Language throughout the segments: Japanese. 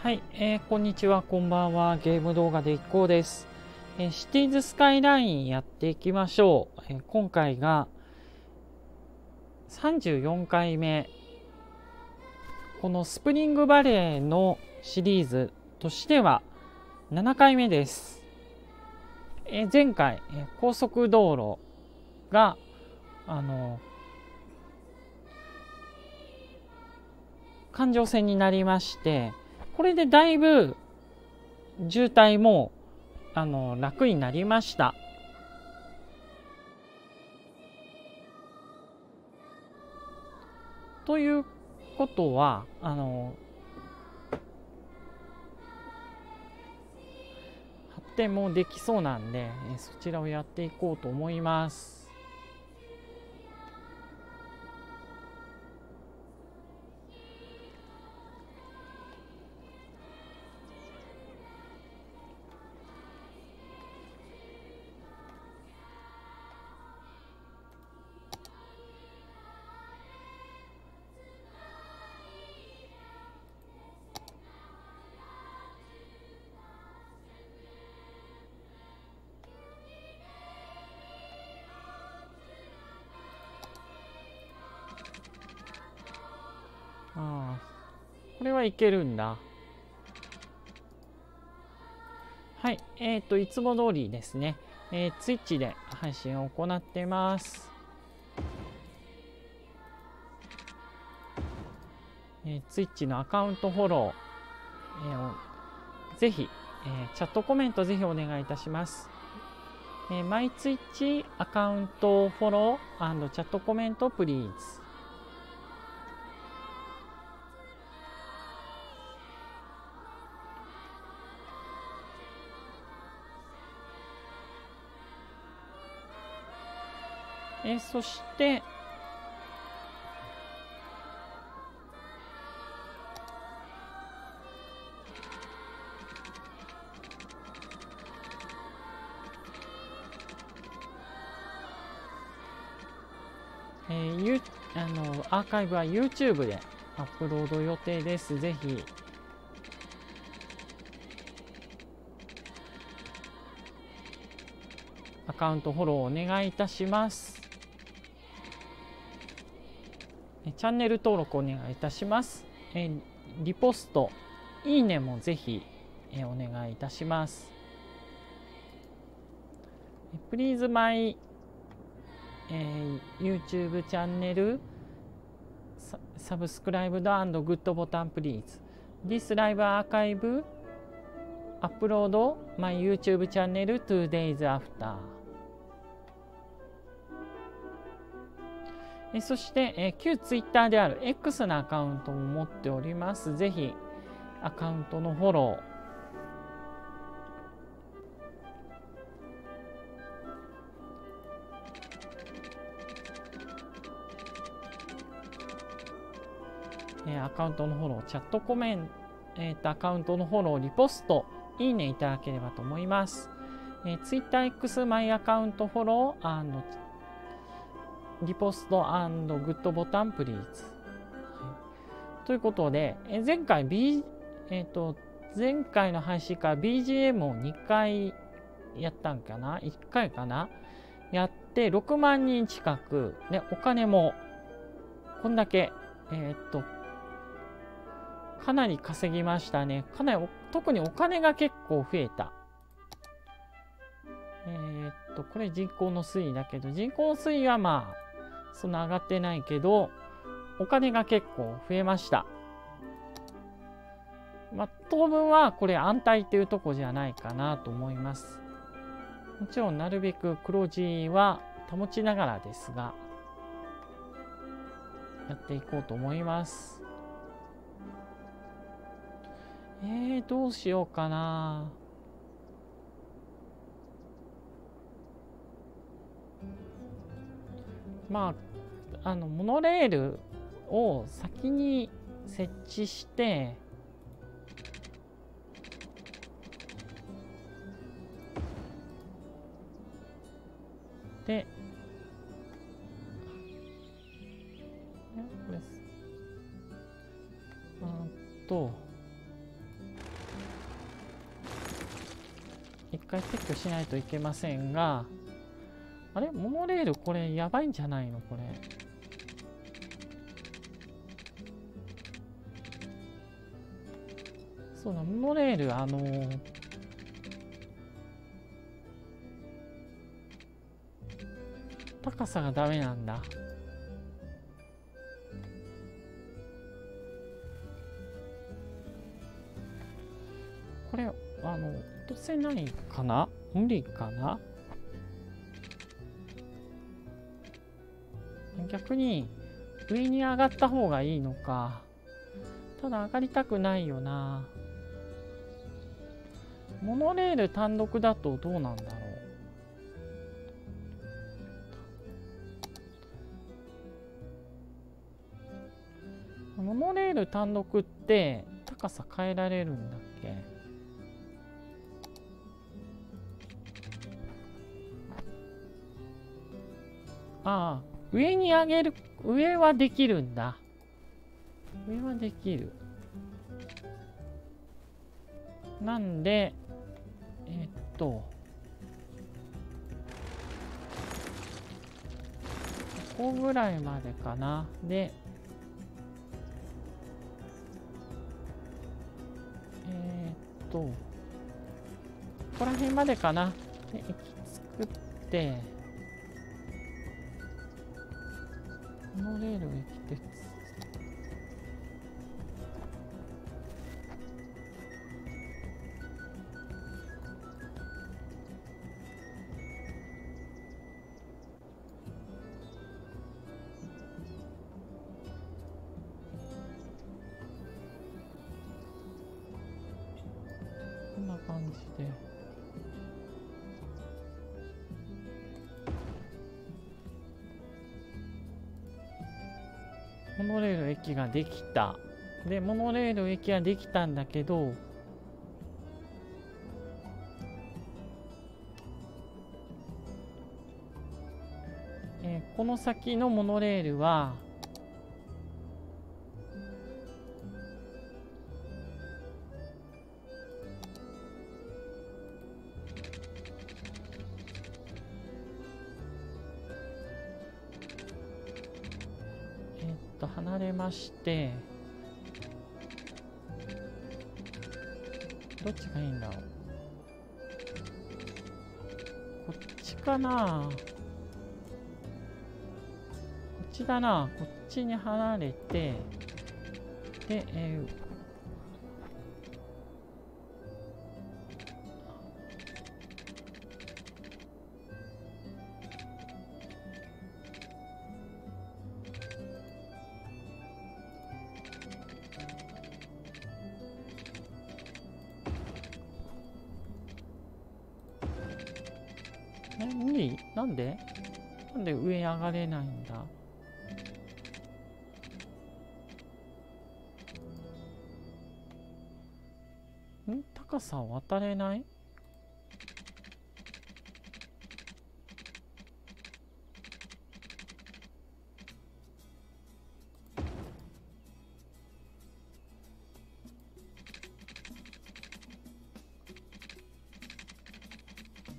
はい、えー、こんにちは、こんばんは。ゲーム動画で一行です。えーシティーズスカイラインやっていきましょう。えー今回が34回目。このスプリングバレーのシリーズとしては7回目です。えー前回、えー高速道路が、あの、環状線になりまして、これでだいぶ渋滞もあの楽になりました。ということはあの発展もできそうなんでそちらをやっていこうと思います。これはいけるんだ。はい、えっ、と、いつも通りですね、えー、Twitch で配信を行ってます。えー、Twitch のアカウントフォロー、えーぜひ、えーチャットコメントぜひお願いいたします。えー、マイ Twitch アカウントフォローチャットコメントプリーズ。えそして、えーゆあのアーカイブは YouTube でアップロード予定です。ぜひアカウントフォローお願いいたします。チャンネル登録お願いいたします。えリポスト、いいねもぜひえお願いいたします。プリーズマイ、えー YouTube チャンネルサブスクライブドグッドボタンプリーズ This live archive アップロード my YouTube チャンネル2 days after えそして、え旧 Twitter である X のアカウントも持っております。ぜひアカウントのフォローえアカウントのフォロー、チャットコメント、えーとアカウントのフォロー、リポスト、いいねいただければと思います。えー、TwitterX マイアカウントフォロー、リポストグッドボタンプリーズ。ということで、え前回 B、えっ、と、前回の配信から BGM を2回やったんかな ?1 回かな？やって6万人近く、で、お金もこんだけ、えっ、と、かなり稼ぎましたね。かなり、特にお金が結構増えた。えーっと、これ人口の推移だけど、人口の推移はまあ、そんな上がってないけど、お金が結構増えました。まあ、当分はこれ安泰っていうとこじゃないかなと思います。もちろんなるべく黒字は保ちながらですが、やっていこうと思います。えー、どうしようかな。まあ、あのモノレールを先に設置してでこれうんと。一回撤去しないといけませんがあれ？モノレールこれやばいんじゃないの？これ。そうだモノレールあのー高さがダメなんだ。これあの落とせないかな？無理かな？逆に上に上がった方がいいのか。ただ上がりたくないよな。モノレール単独だとどうなんだろう。モノレール単独って高さ変えられるんだっけ？ああ上に上げる上はできるんだ。上はできる。なんでと。ここぐらいまでかな。でえー、っとここら辺までかな。で駅作ってモノレール駅鉄ができた。で、モノレール駅はできたんだけど、えーこの先のモノレールは、って、どっちがいいんだろう？こっちかな？こっちだな。こっちに離れて、で、えーさ渡れない？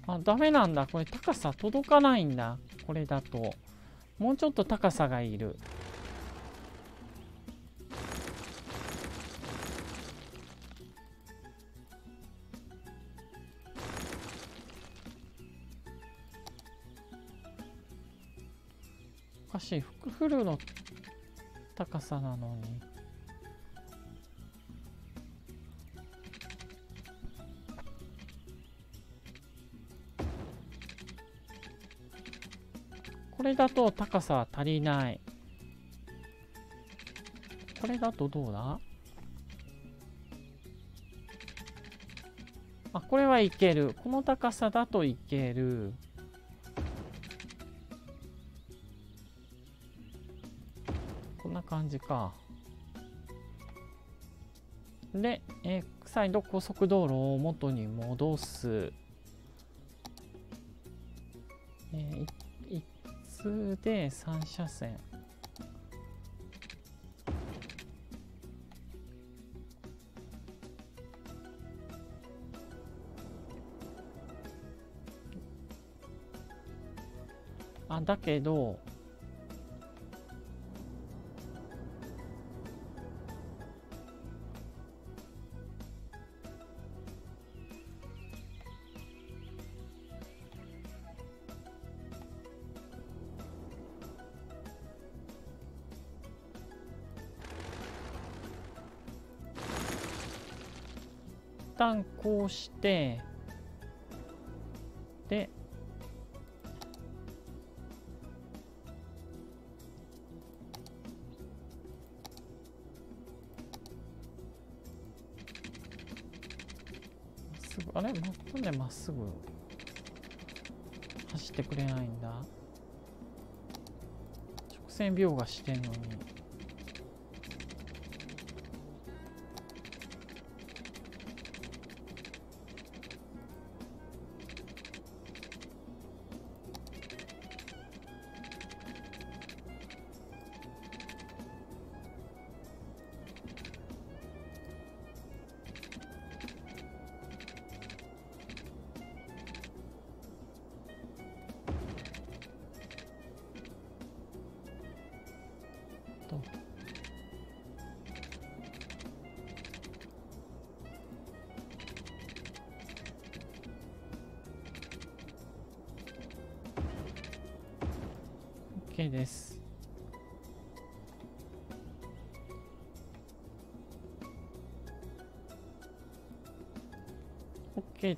あ、ダメなんだ。これ高さ届かないんだ。これだと。もうちょっと高さがいる。フルの高さなのに。これだと高さ足りない。これだとどうだ？あ、これはいける。この高さだといける。感じか。で、えー、再度高速道路を元に戻す、えー、い通で3車線？あだけどしてですぐあれ？なんでまっすぐ走ってくれないんだ。直線描画してんのに。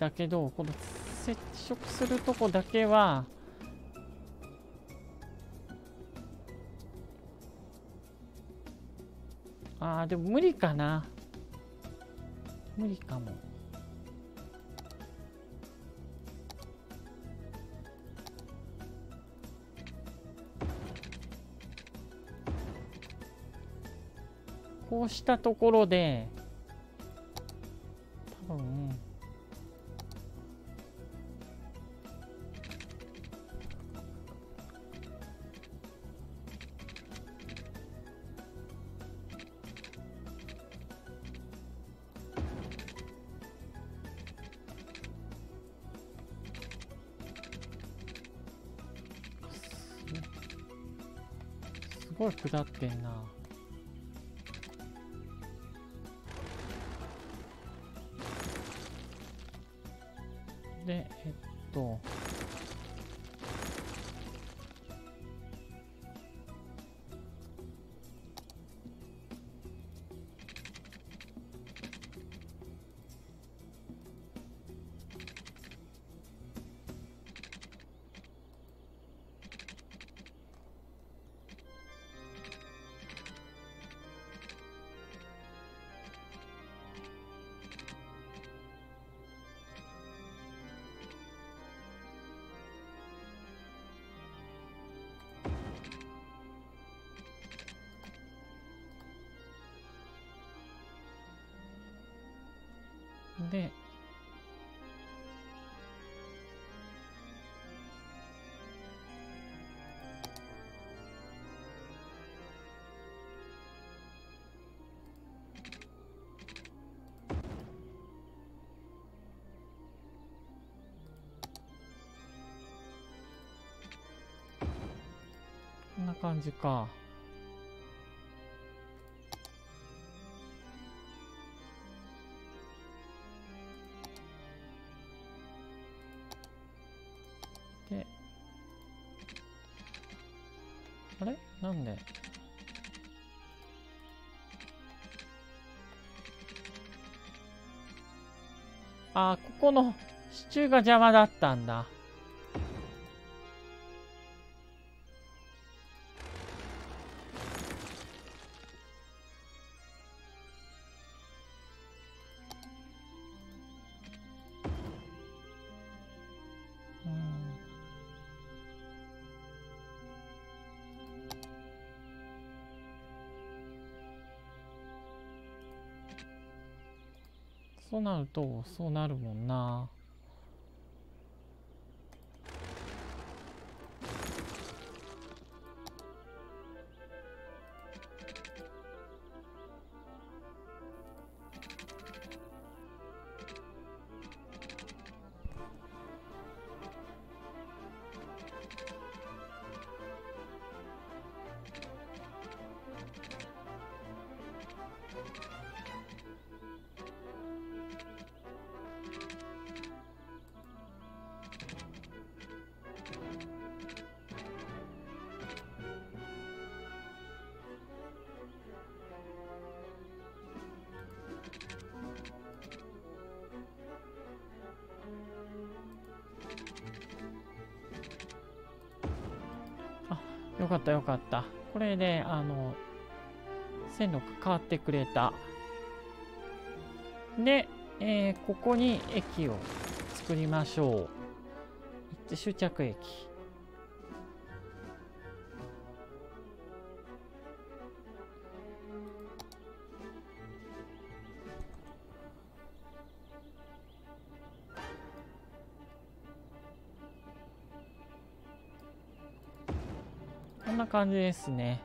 だけど、この接触するとこだけは、あー、でも無理かな。無理かも。こうしたところで、下ってんな。感じか。で、あれ？なんで？あー、ここの支柱が邪魔だったんだ。なるとそうなるもんな。よかったよかった。これであの線路が変わってくれた。で、えー、ここに駅を作りましょう。行って終着駅。感じですね。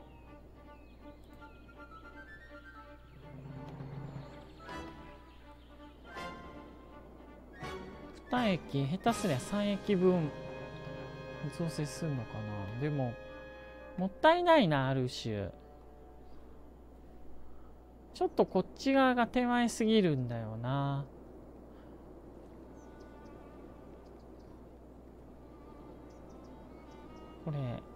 2駅、下手すりゃ3駅分増設するのかな。でも、もったいないな、ある種。ちょっとこっち側が手前すぎるんだよな。これ。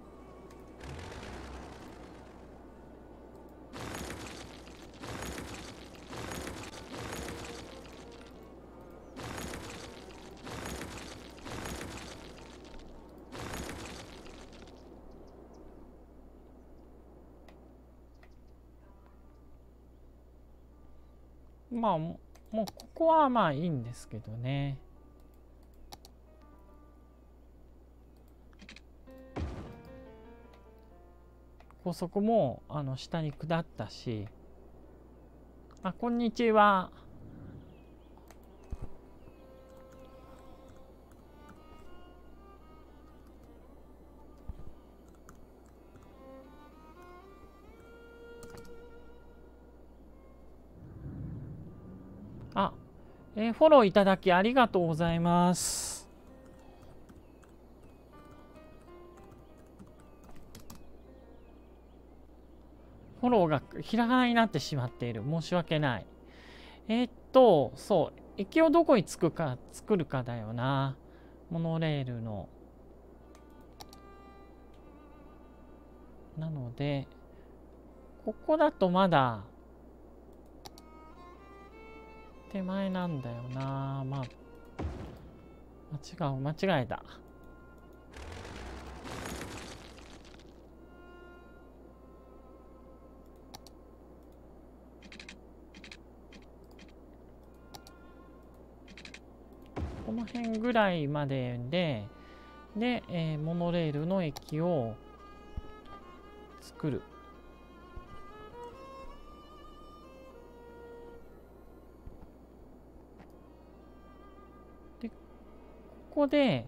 まあもうここはまあいいんですけどね。高速もあの下に下ったし。あこんにちは。フォローいただきありがとうございます。フォローがひらがなになってしまっている。申し訳ない。えー、っと、そう。駅をどこに着くか、作るかだよな。モノレールの。なので、ここだとまだ手前なんだよな。まあ間違う間違えた。この辺ぐらいまででで、えー、モノレールの駅を作る。こで、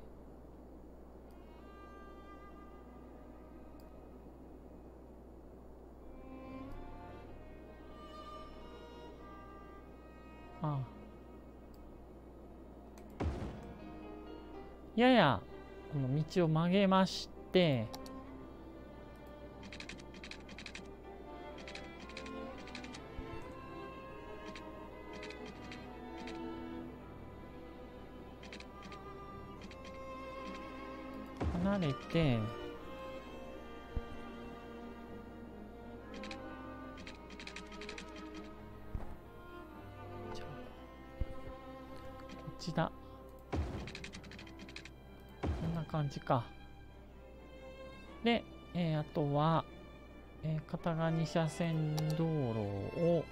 ああややこの道を曲げましてれてこっちだこんな感じか。で、えー、あとは、えー、片側2車線道路を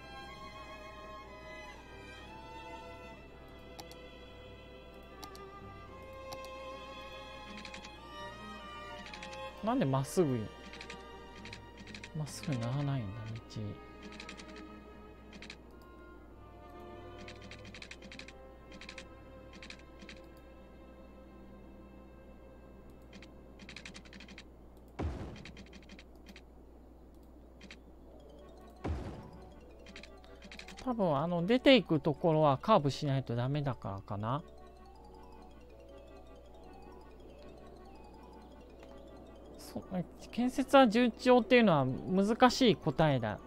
なんでまっすぐにまっすぐにならないんだ道。多分あの出ていくところはカーブしないとダメだからかな。建設は順調っていうのは難しい答えだ。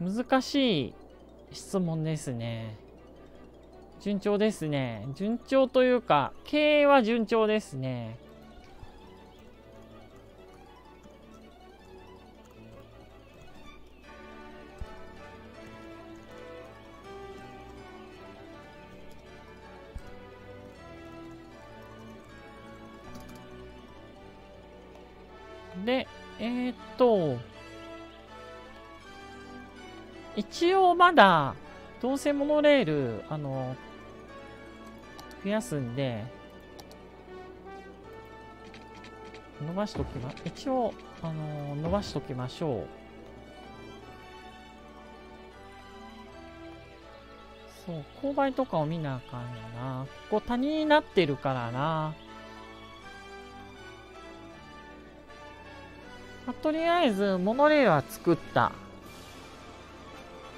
難しい質問ですね。順調ですね。順調というか、経営は順調ですね。一応まだ、どうせモノレール、あの、増やすんで、伸ばしときま、一応、あの、伸ばしときましょう。そう、勾配とかを見なあかんよな。ここ谷になってるからな。まあ、とりあえず、モノレールは作った。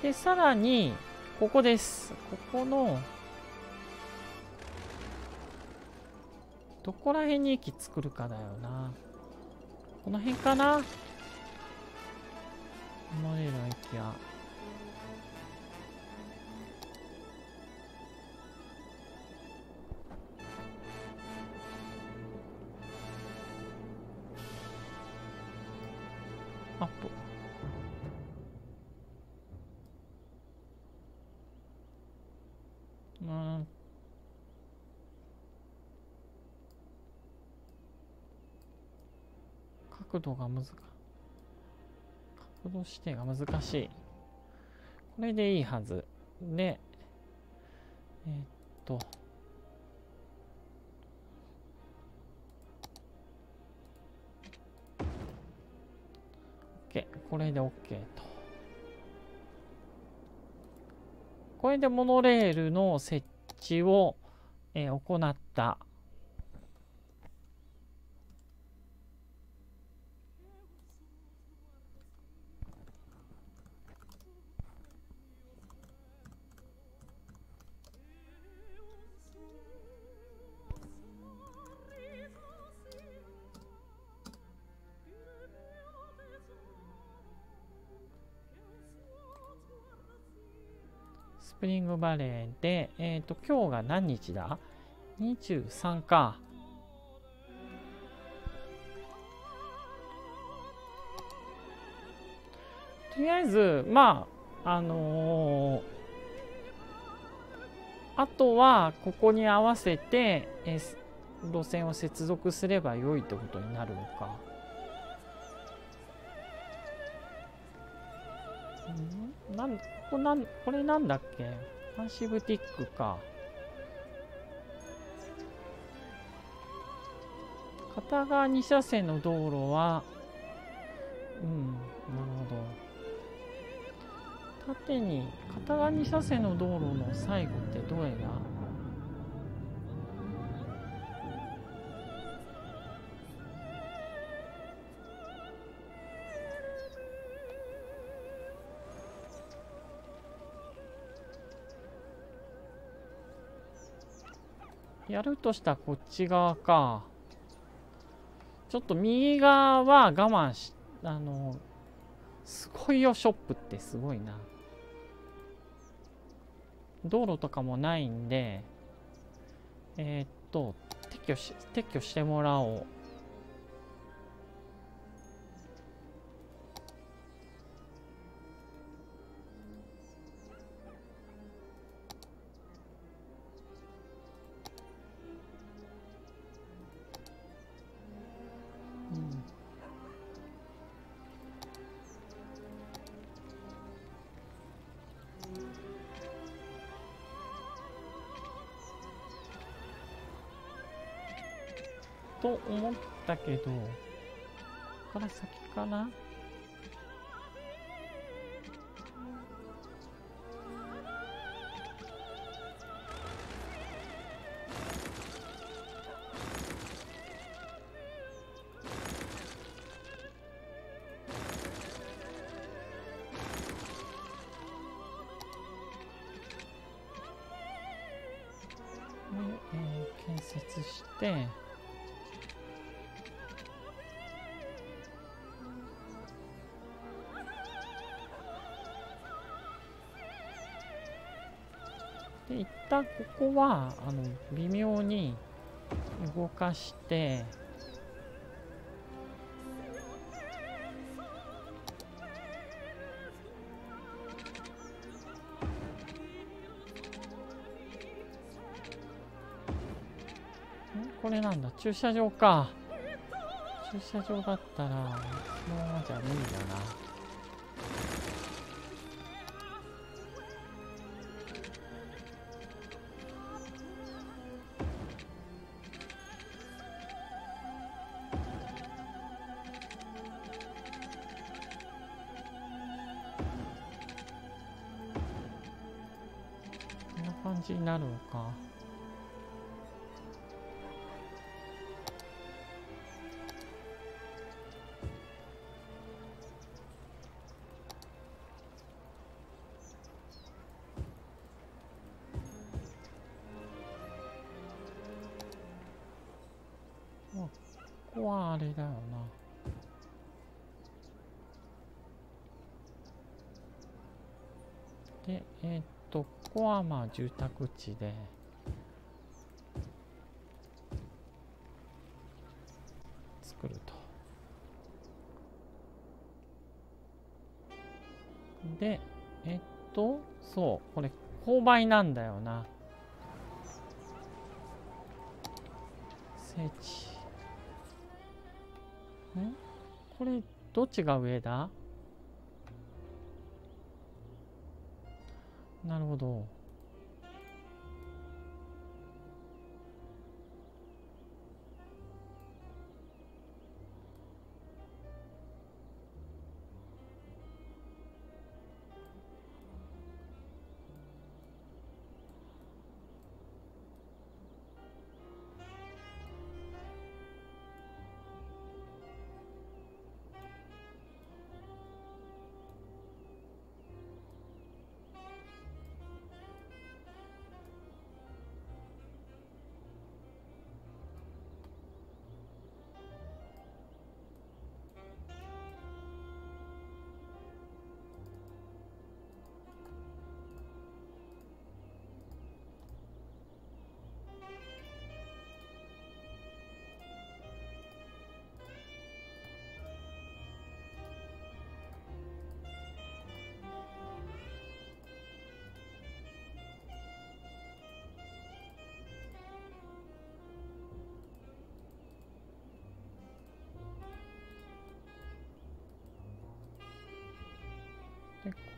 で、さらに、ここです。ここの、どこら辺に駅作るかだよな。この辺かな？モノレールの駅は。角度が難角度指定が難しい。これでいいはず。で、えー、っと、OK。これで OK と。これでモノレールの設置を、えー、行った。バレーで、えっ、ー、と、今日が何日だ ?23 か。とりあえず、まあ、あのー、あとは、ここに合わせて、えー、路線を接続すれば良いってことになるのか。なんここなんこれなんだっけ？ファンシブティックか。片側2車線の道路は、うん、なるほど。縦に、片側2車線の道路の最後ってどれだやるとしたらこっち側か。ちょっと右側は我慢し、あの、すごいよ、ショップってすごいな。道路とかもないんで、えー、っと、撤去し、撤去してもらおう。ったけど、ここから先かな？はあの微妙に動かしてこれなんだ？駐車場か。駐車場だったらこのままじゃ無理だな。とここはまあ住宅地で。作ると。でえっとそうこれ勾配なんだよな。聖地んこれどっちが上だ？なるほど。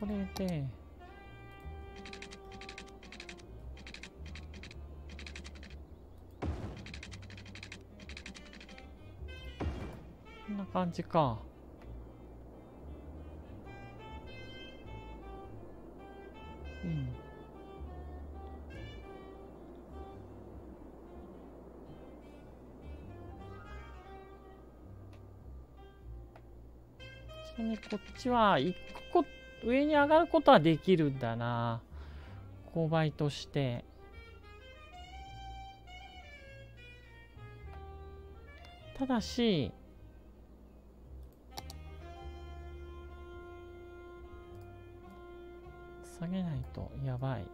れでこんな感じか。うん。ちなみにこっちは一個上に上がることはできるんだな。勾配として。ただし下げないとやばい。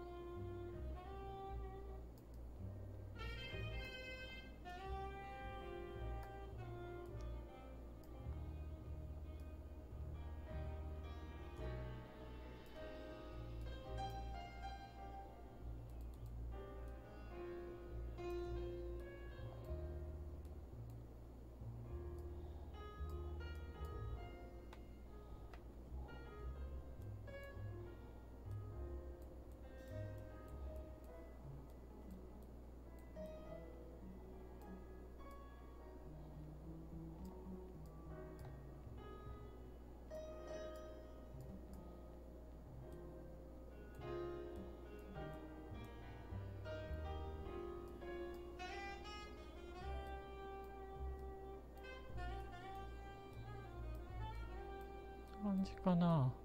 かな。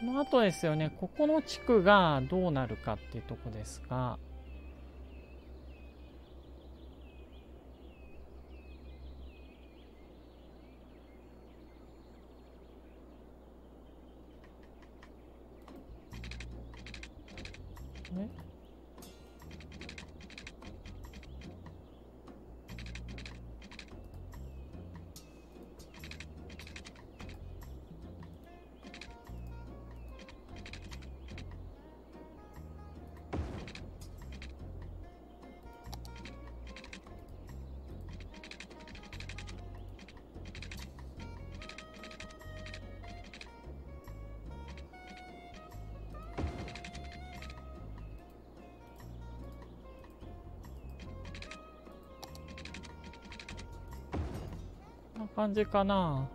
この後ですよね、ここの地区がどうなるかっていうとこですが、感じかな。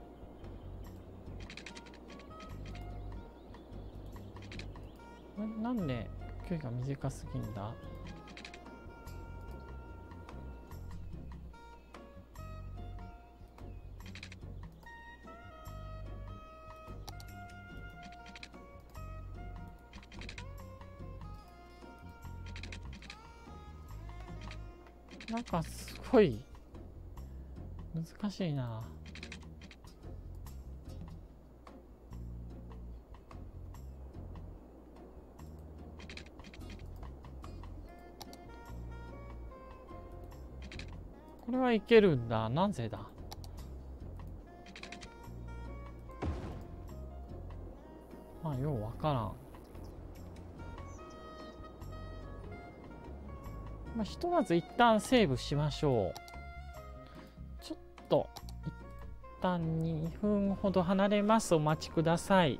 ななんで距離が短すぎんだ？なんかすごい難しいな。これはいけるんだ。なぜだ？まあ、ようわからん。まあ、ひとまず一旦セーブしましょう。ちょっと、一旦2分ほど離れます。お待ちください。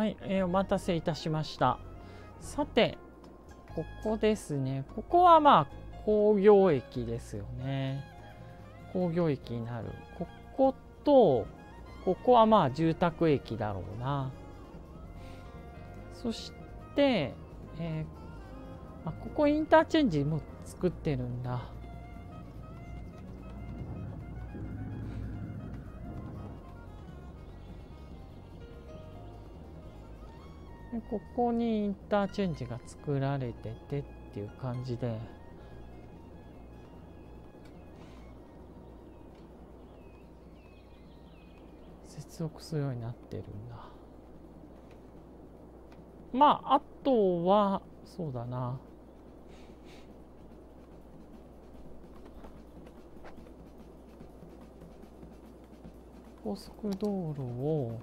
はい、えーお待たせいたしました。さて、ここですね。ここはまあ工業駅ですよね。工業駅になる。ここと、ここはまあ住宅駅だろうな。そして、えーあここインターチェンジも作ってるんだ。ここにインターチェンジが作られててっていう感じで。接続するようになってるんだ。まああとはそうだな。高速道路を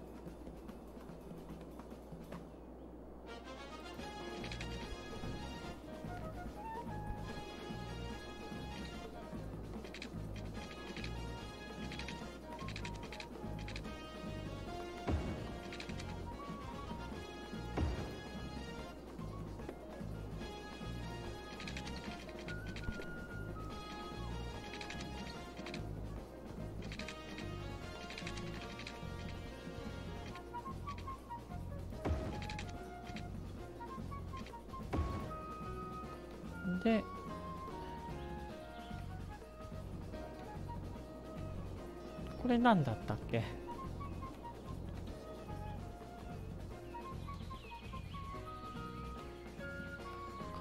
れ何だったっけ？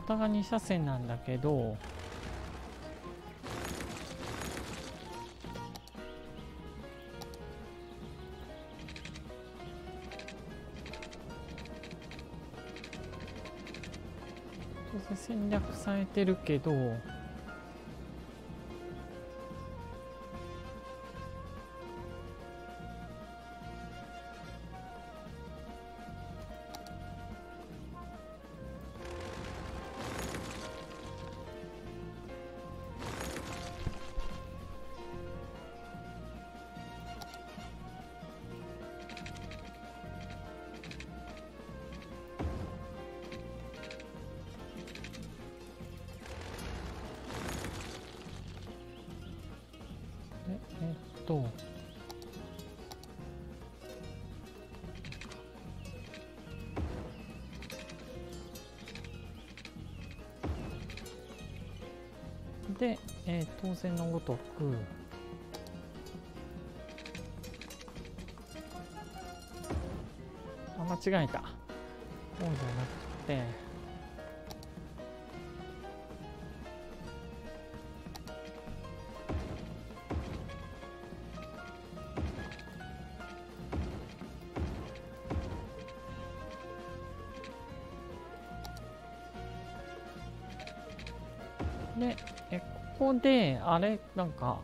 片側2車線なんだけど戦略されてるけどで、えー当然のごとくあ間違えた。こうじゃなくてあれ、なんか、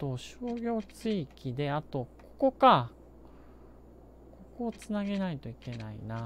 と、商業地域で、あと、ここか。ここをつなげないといけないな。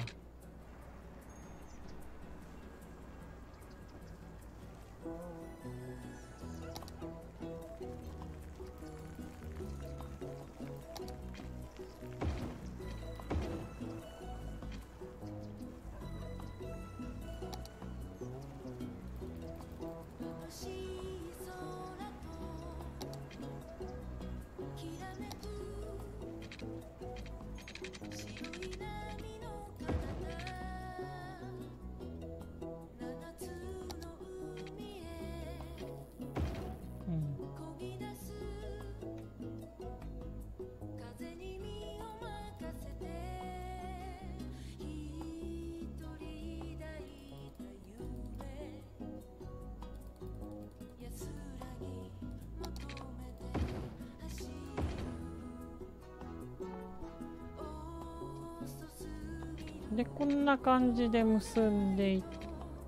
な感じで結んでいっ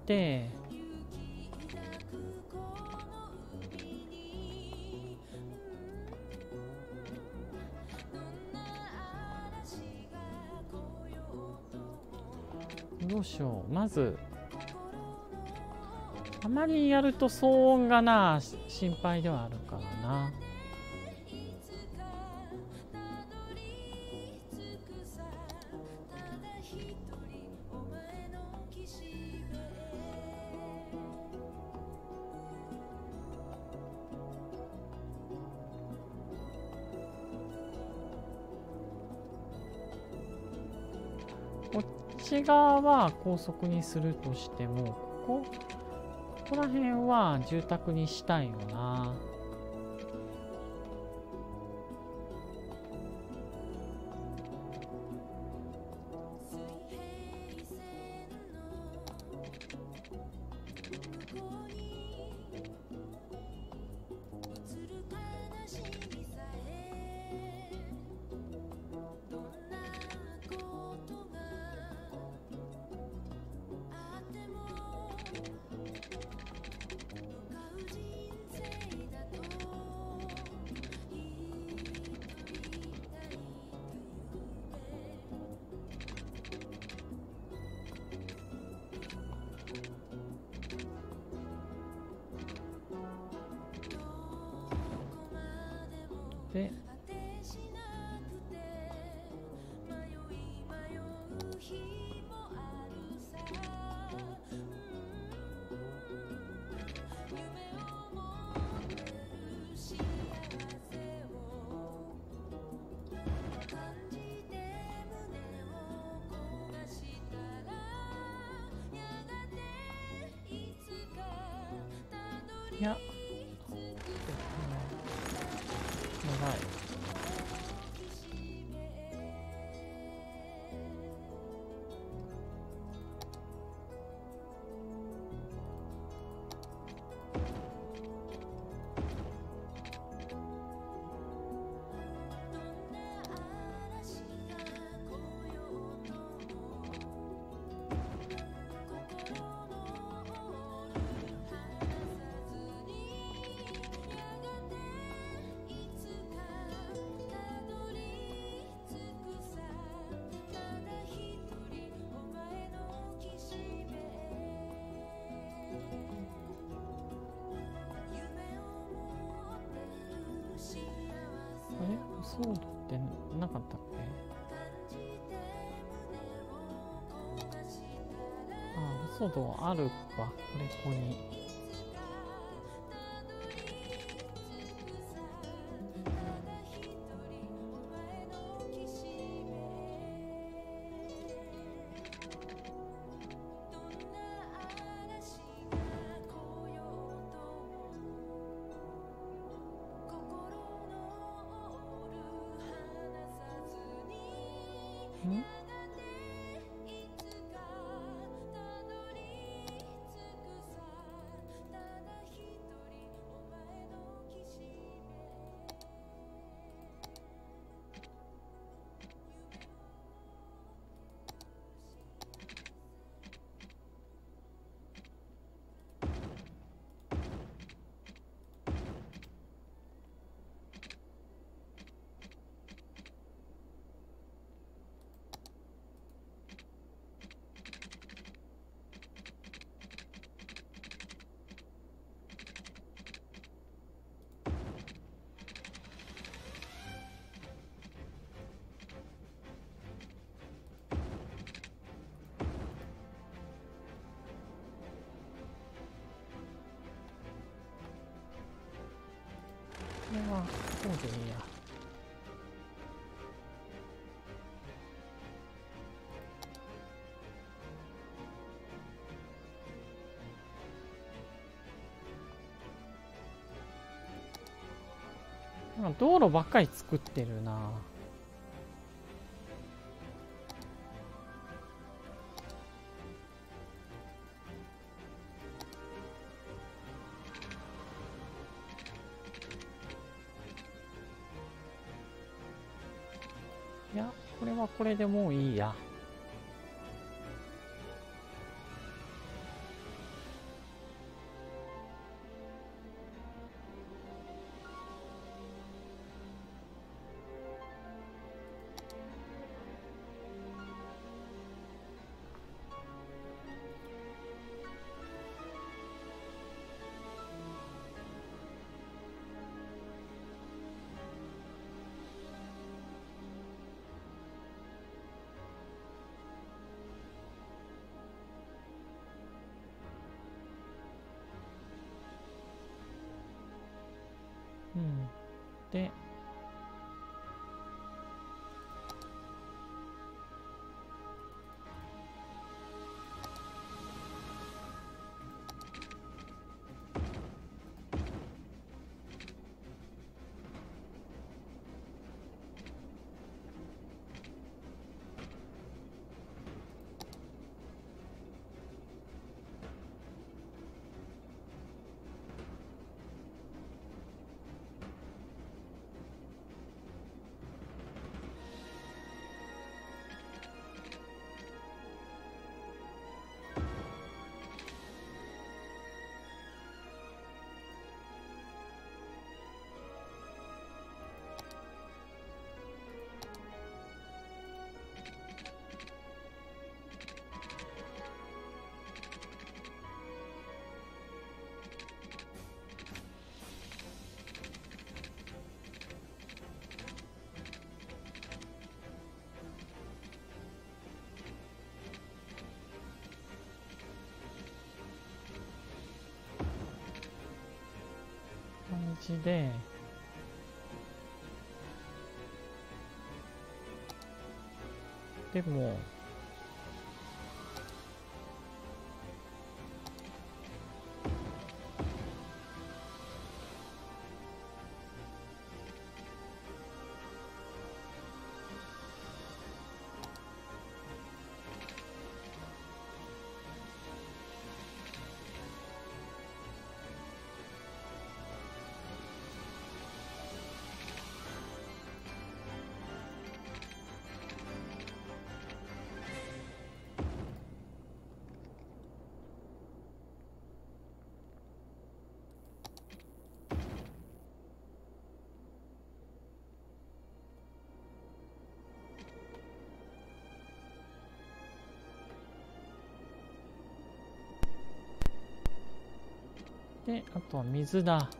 て。どうしよう。まずあまりやると騒音がな心配ではある。は高速にするとしてもここここら辺は住宅にしたいよな。ソードってなかったっけ？ああソードあるわ。これここに。はこうでいいや道路ばっかり作ってるな。これでもういいや。感じで、でも、で、あとは水だ。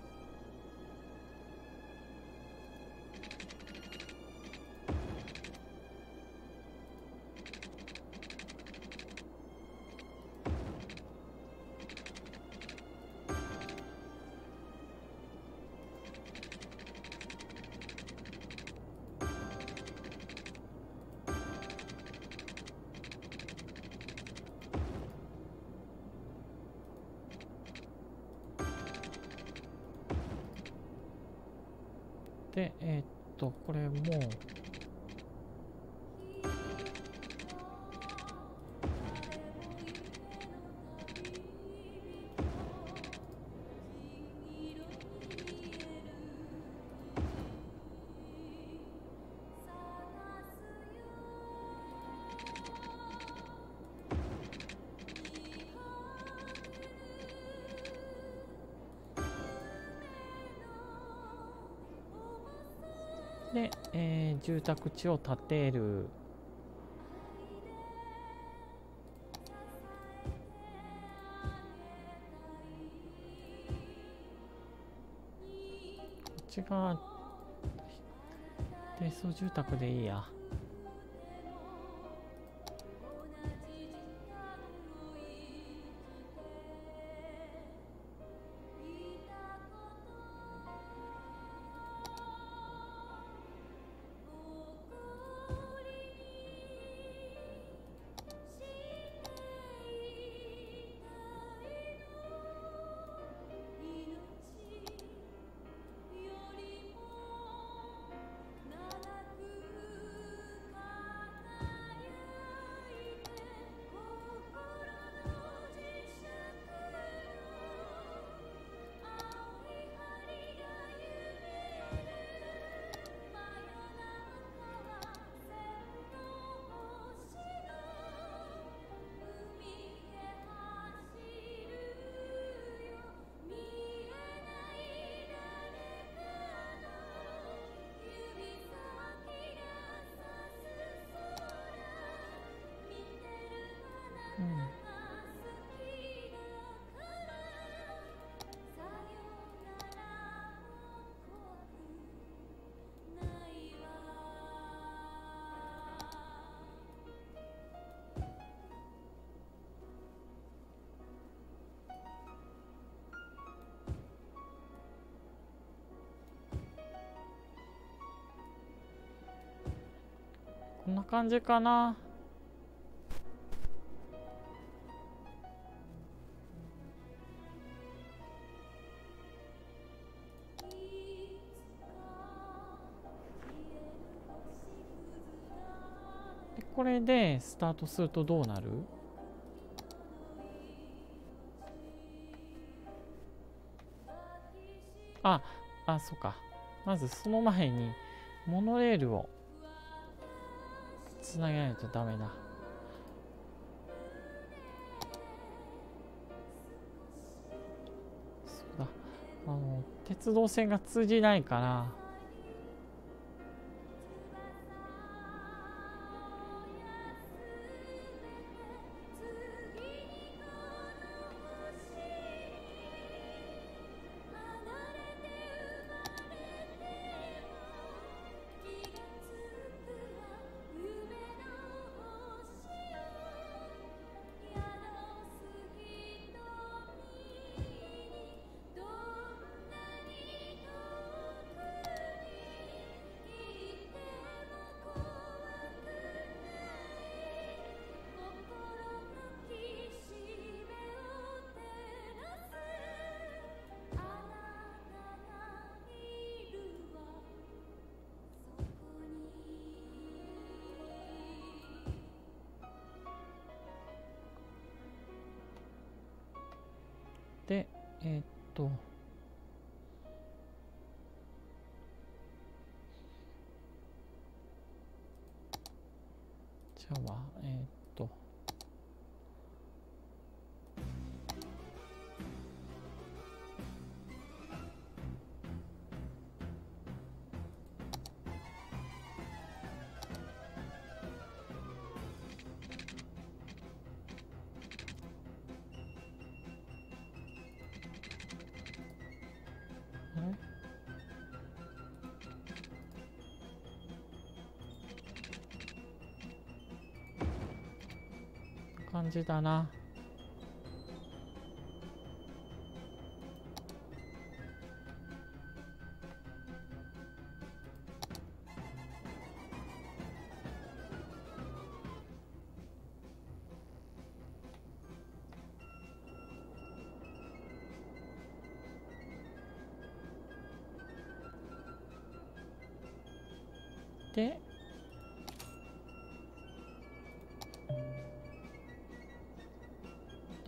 住宅地を建てる。こっちが低層住宅でいいや。こんな感じかな。でこれでスタートするとどうなる？ああそうか。まずその前にモノレールをつなげないとダメだ。そうだ。あの鉄道線が通じないから。じだな。で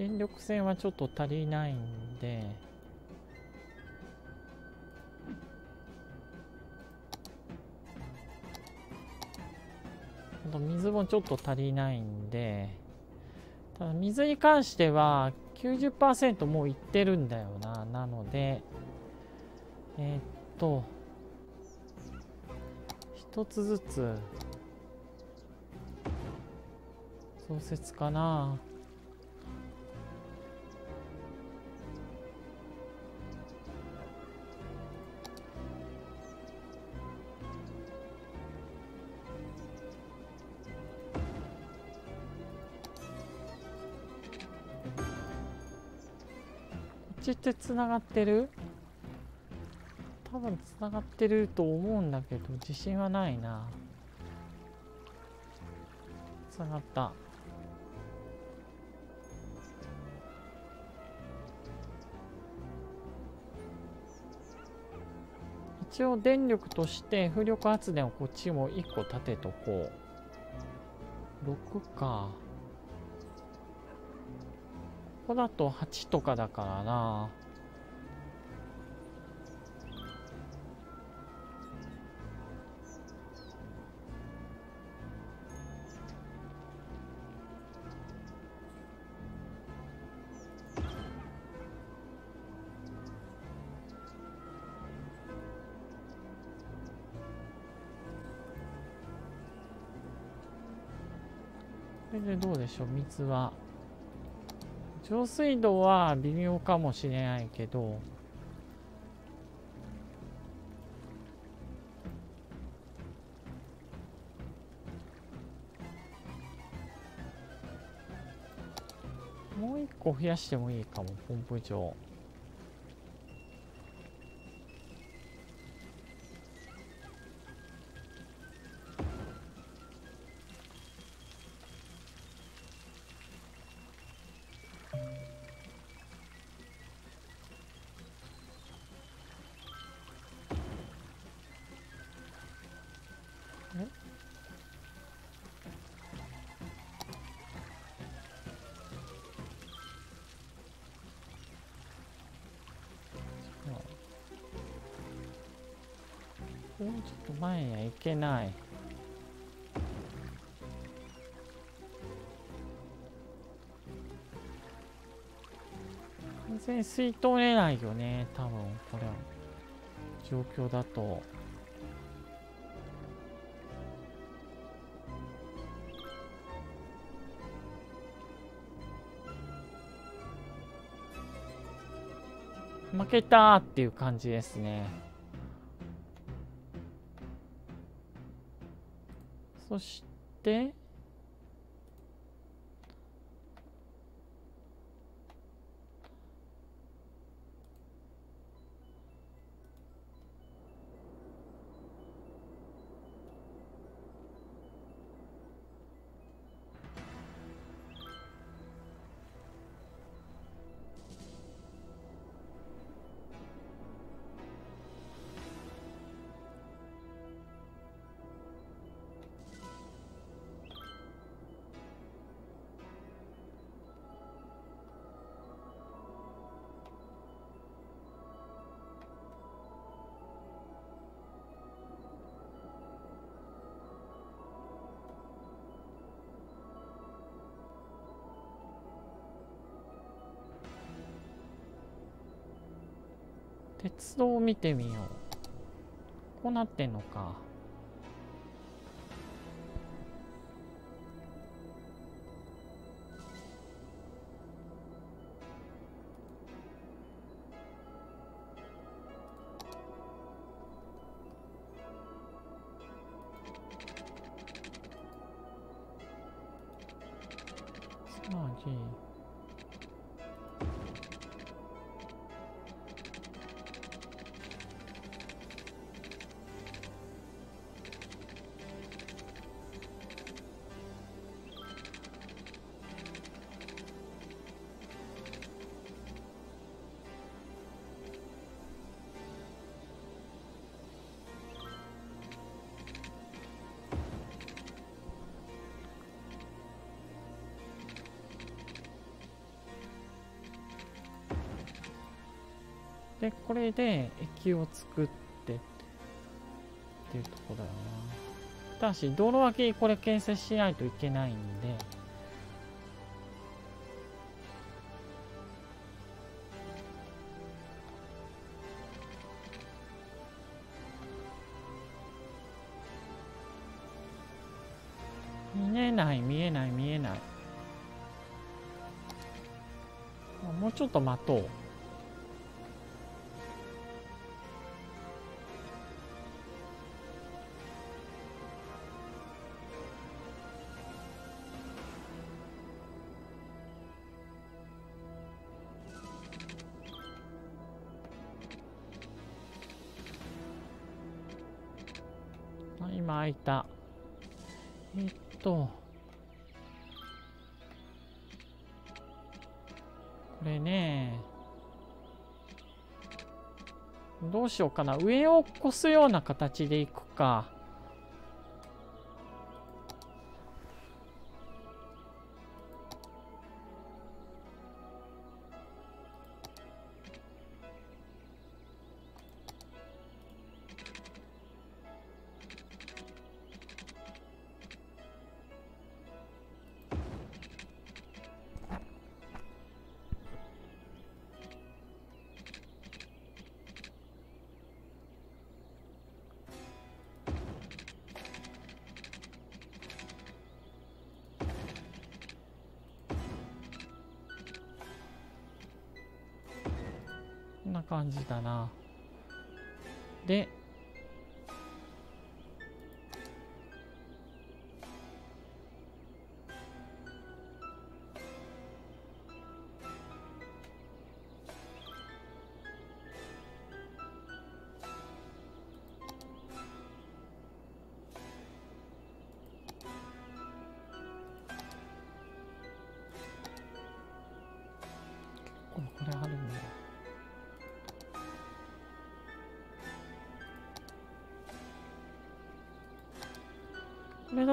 電力線はちょっと足りないんで。水もちょっと足りないんで。ただ水に関しては90%もういってるんだよな。なのでえーっと一つずつ創設かな。っちってつながってる？多分つながってると思うんだけど自信はないな。つながった。一応電力として風力発電をこっちも1個立てとこう。6か。ここだと8とかだからな。これでどうでしょう？水は。上水道は微妙かもしれないけどもう一個増やしてもいいかもポンプ場前には行けない。完全に吸い取れないよね多分これは。状況だと。負けたっていう感じですね。そして動を見てみよう。こうなってんのか。これで駅を作ってっていうとこだよな。ただし道路脇これ建設しないといけないんで。見えない見えない見えない。もうちょっと待とう。いた。えっとこれねどうしようかな。上を越すような形でいくか。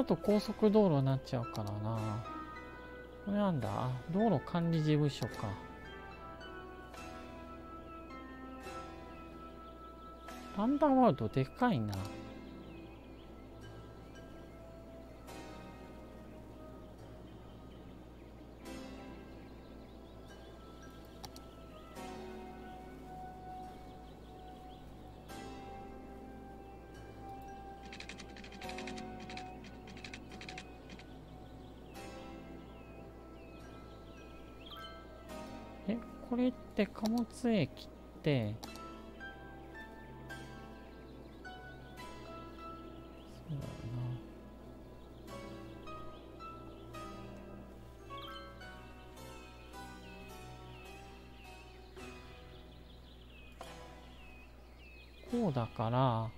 だと高速道路になっちゃうからな。これなんだ？道路管理事務所か。アンダーワールドでかいな。津駅って、そうだな。こうだから、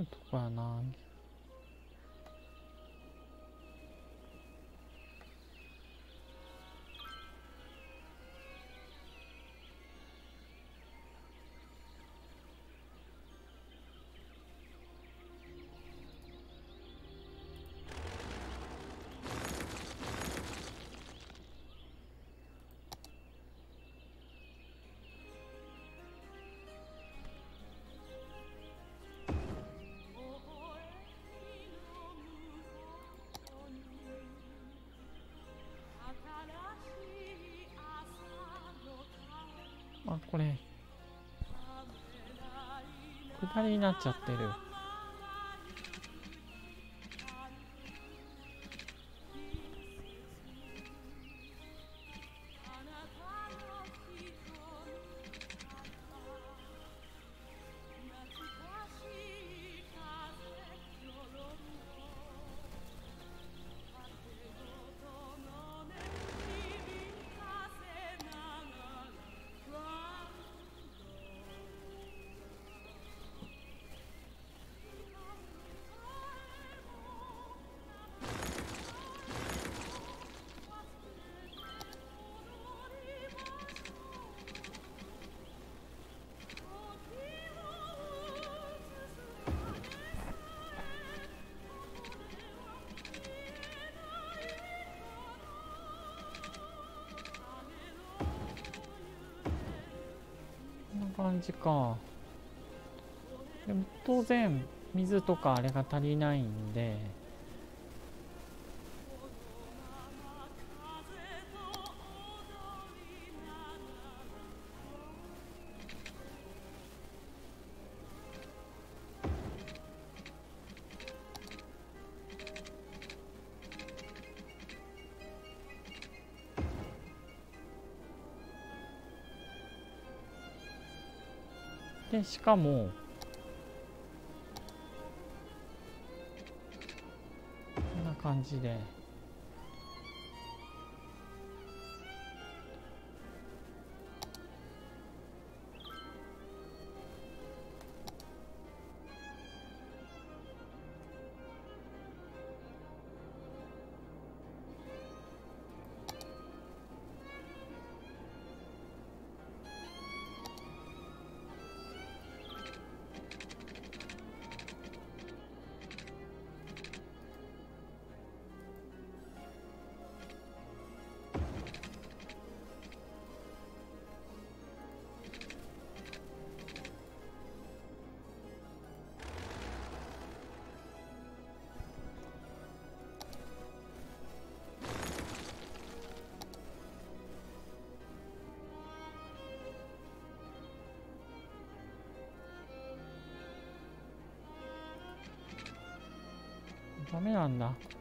悩むとこやこれ、下りになっちゃってる。感じか。でも当然、水とかあれが足りないんで、しかも、こんな感じで、なんだ。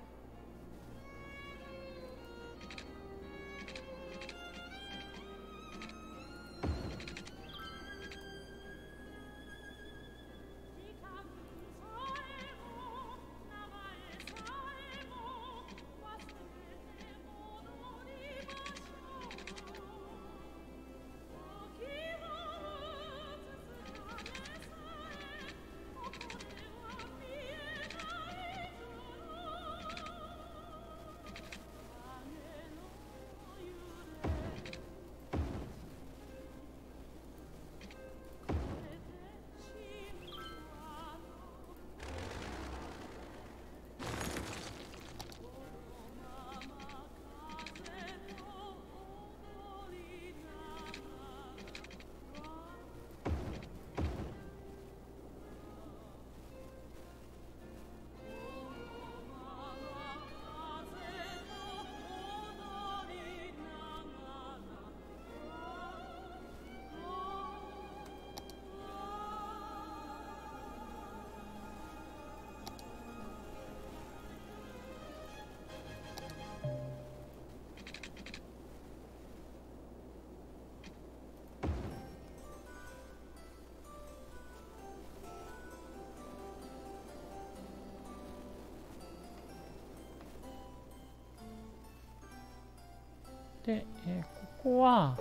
で、えーここは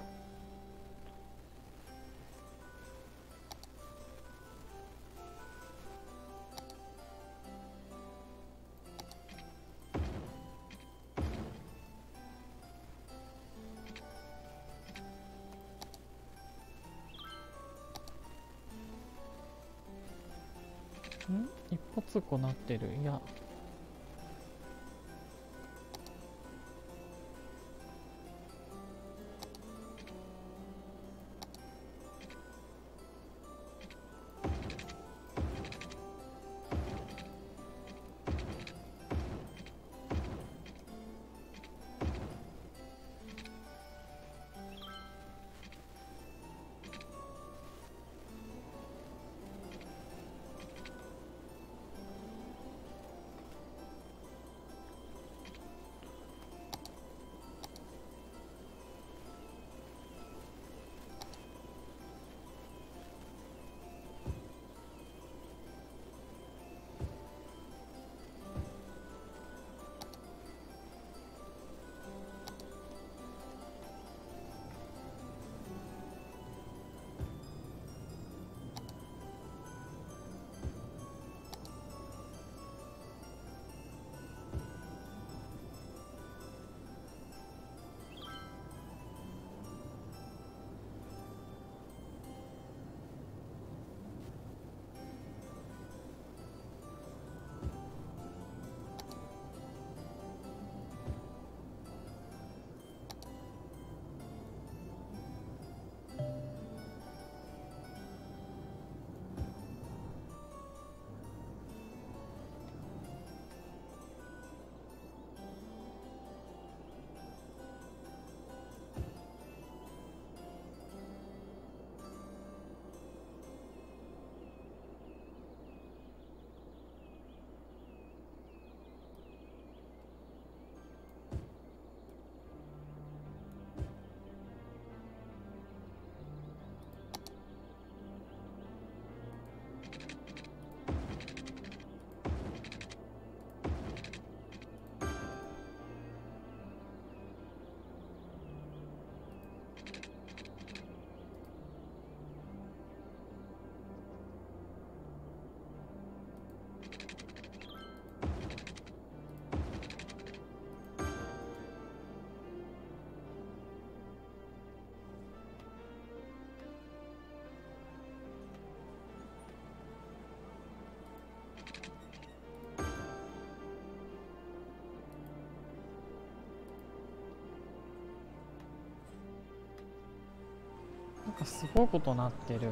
ん？一歩通行なってる。いや。かすごいことなってる。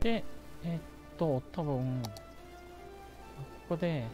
でえっと多分ここで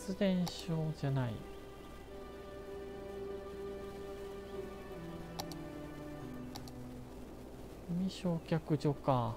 発電所じゃない。海焼却所か。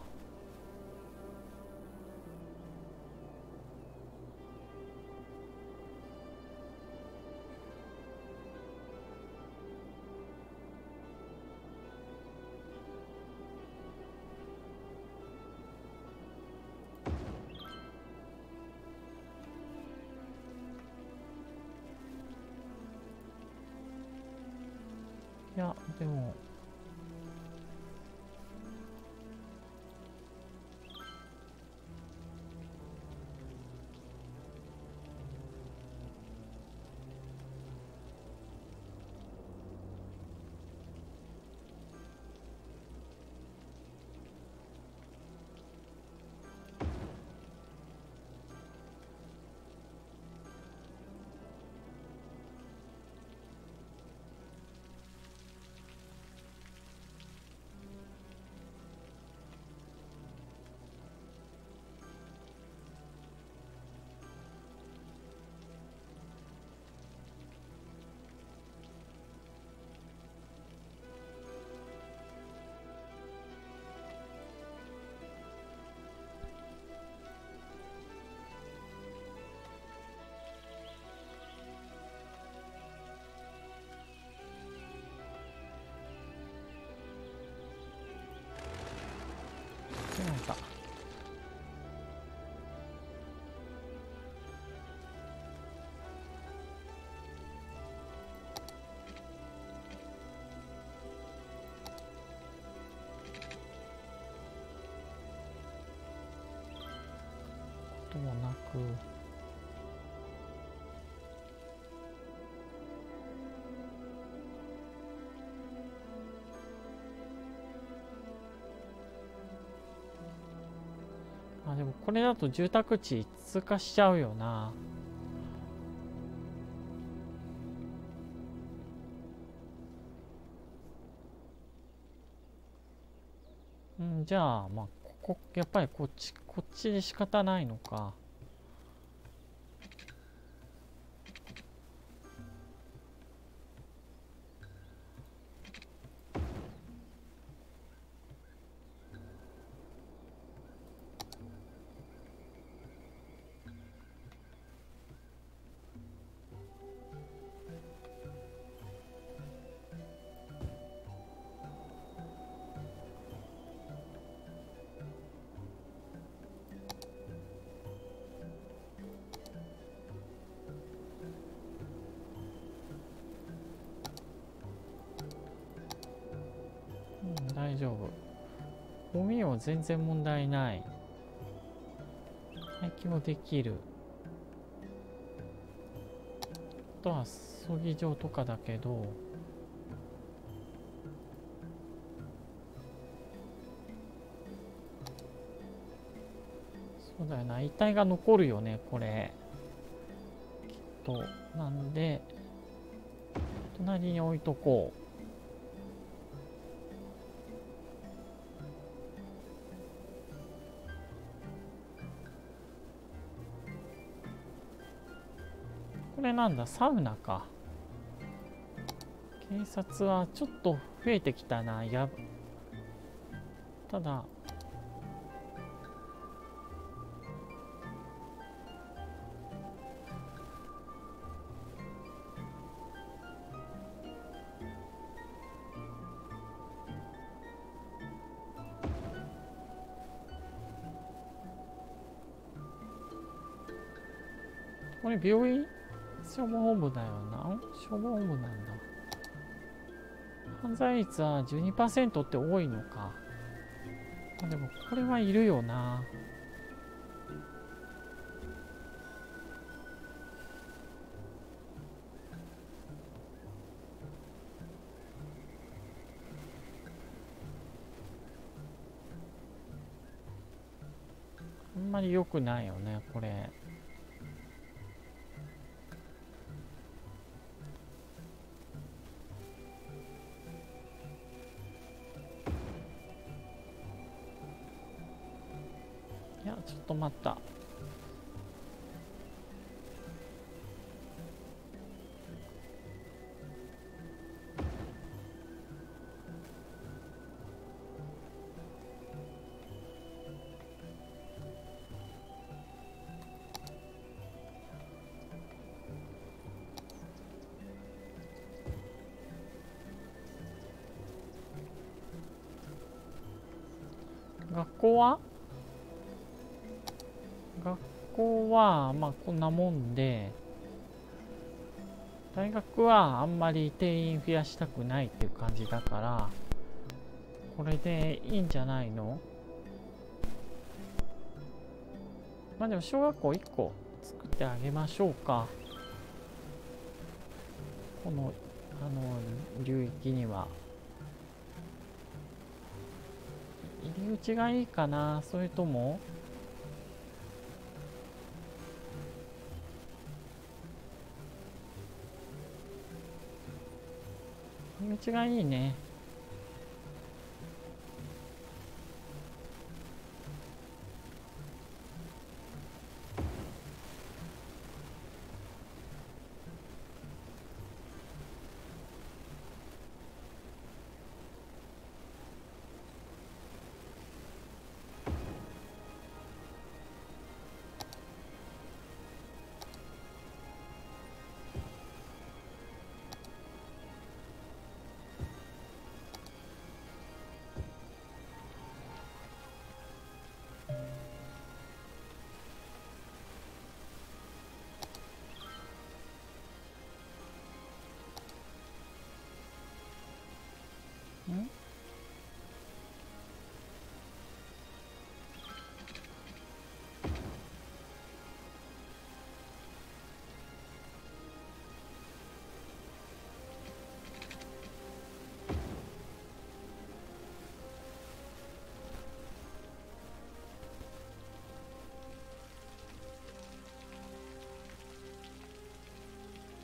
ないかこともなく。あでもこれだと住宅地通過しちゃうよな。うんじゃあまあここやっぱりこっちこっちで仕方ないのか。ゴミは全然問題ない。廃棄もできる。あとは葬儀場とかだけど。そうだよな。遺体が残るよねこれ。きっと。なんで隣に置いとこう。なんだ。サウナか。警察はちょっと増えてきたな。やただ。これ病院？消防本部だよな。ん消防本部なんだ。犯罪率は12%って多いのか。あでもこれはいるよな。あんまり良くないよね、これ。ま、った。まあこんなもんで大学はあんまり定員増やしたくないっていう感じだからこれでいいんじゃないの？まあでも小学校1個作ってあげましょうか。このあの流域には。入り口がいいかな？それともちがいいね。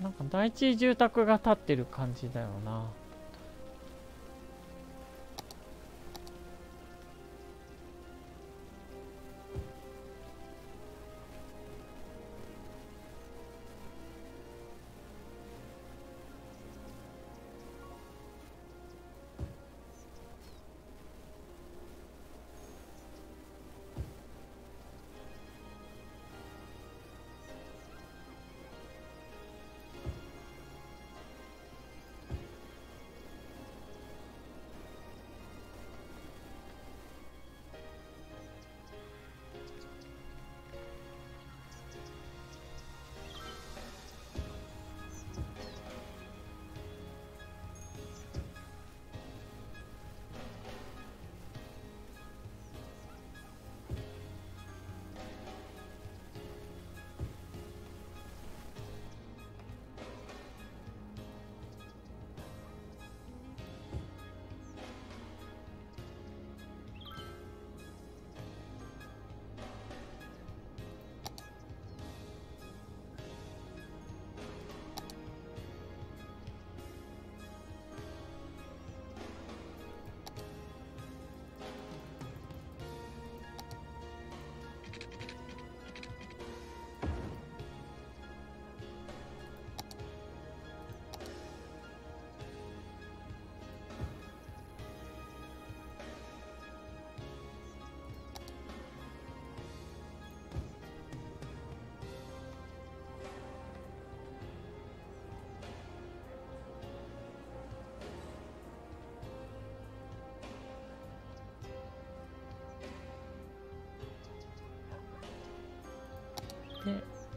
なんか第一住宅が建ってる感じだよな。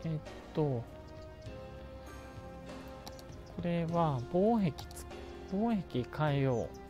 えっと、これは防壁、防壁変えよう。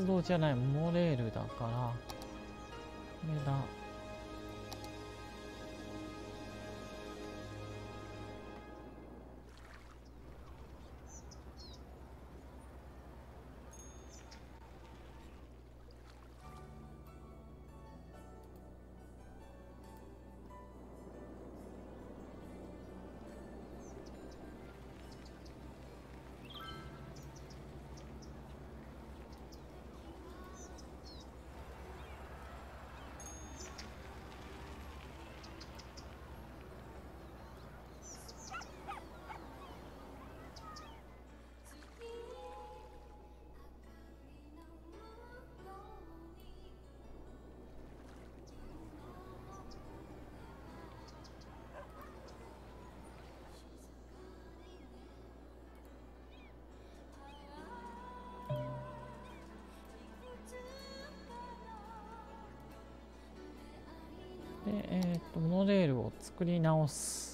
鉄道じゃないモレールだからこれだえっ、とモノレールを作り直す。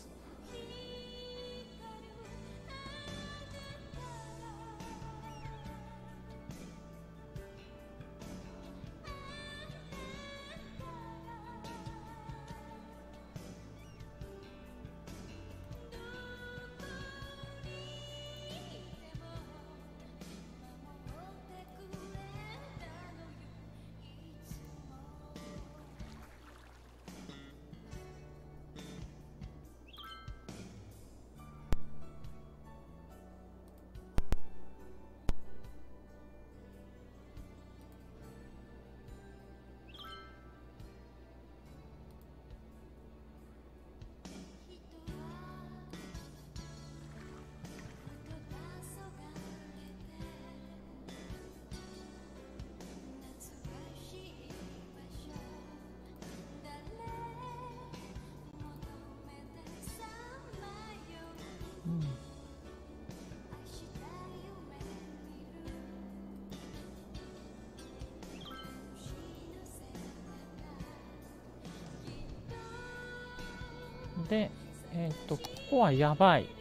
っ、とここはやばい。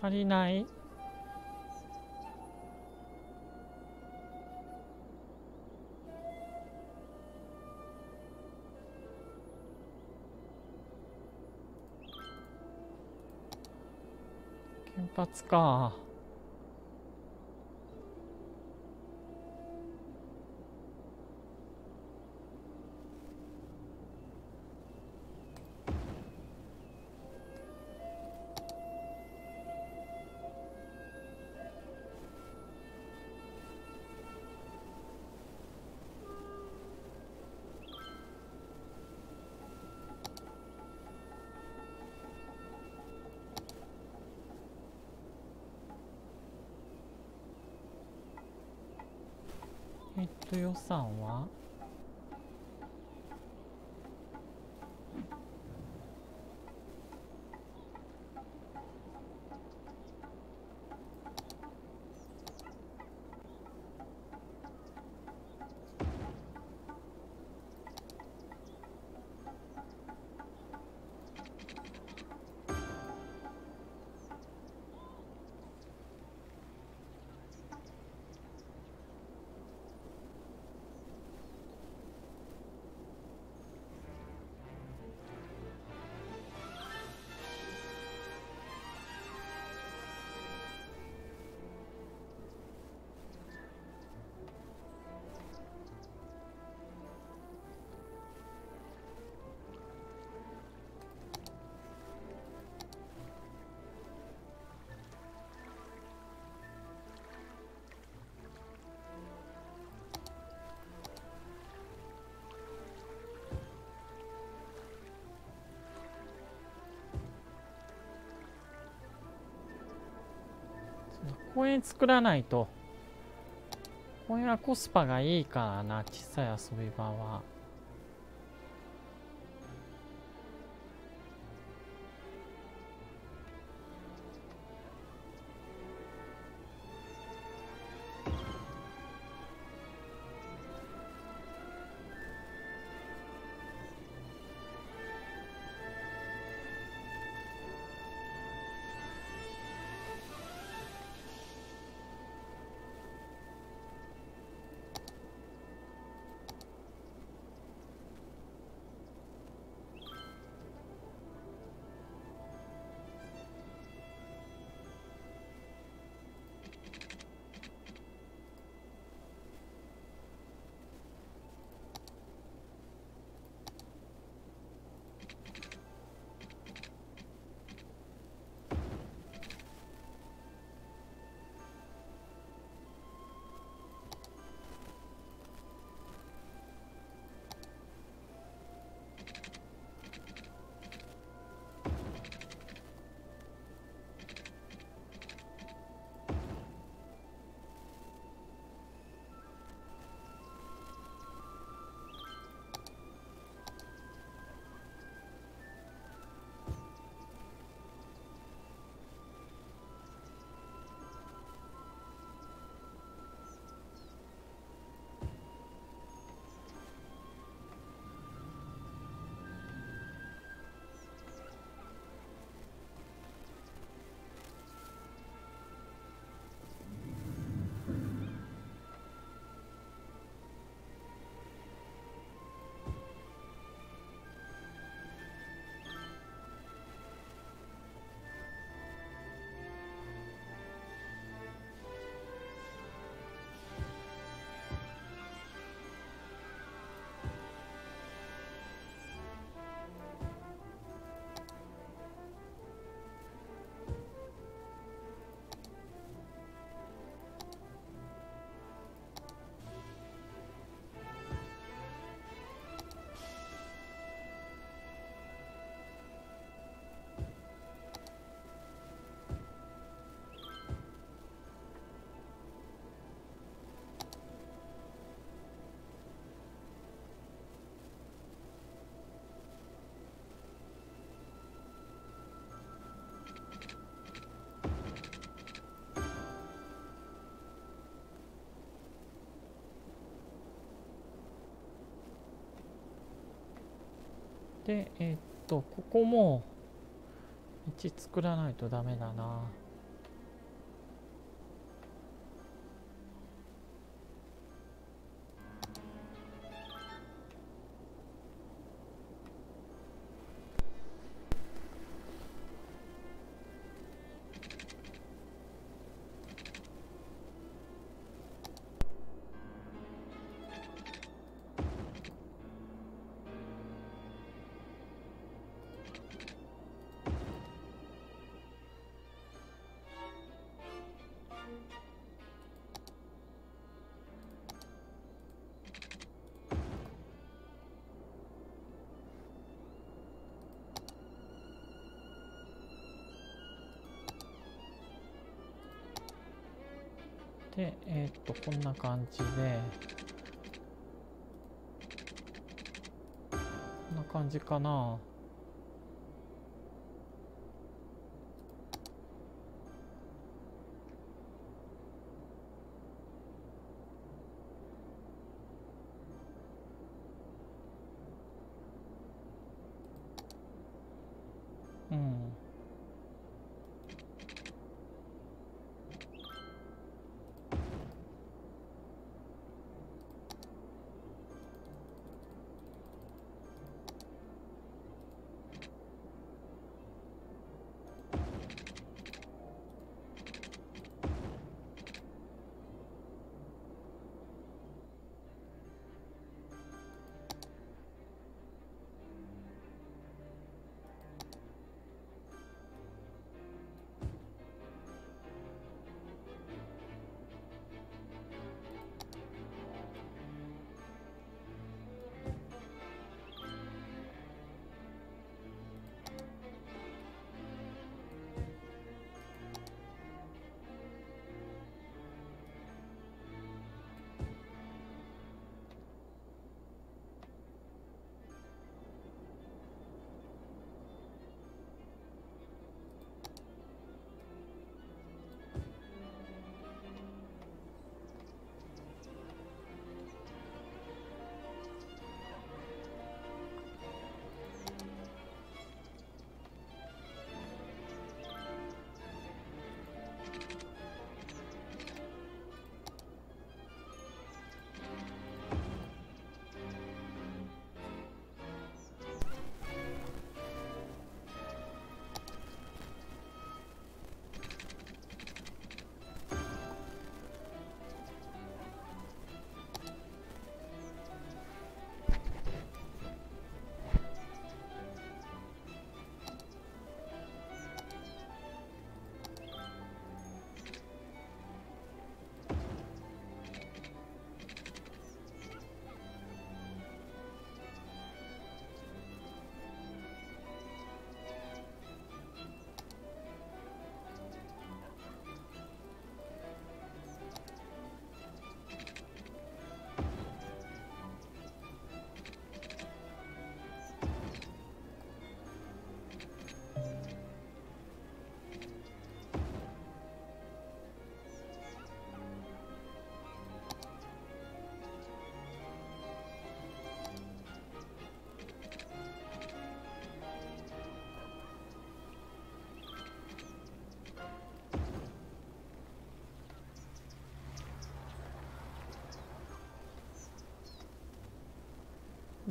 足りない原発か。えっと予算は公園作らないと。公園はコスパがいいからな小さい遊び場は。でえっとここも1作らないとダメだな。こんな感じでこんな感じかな。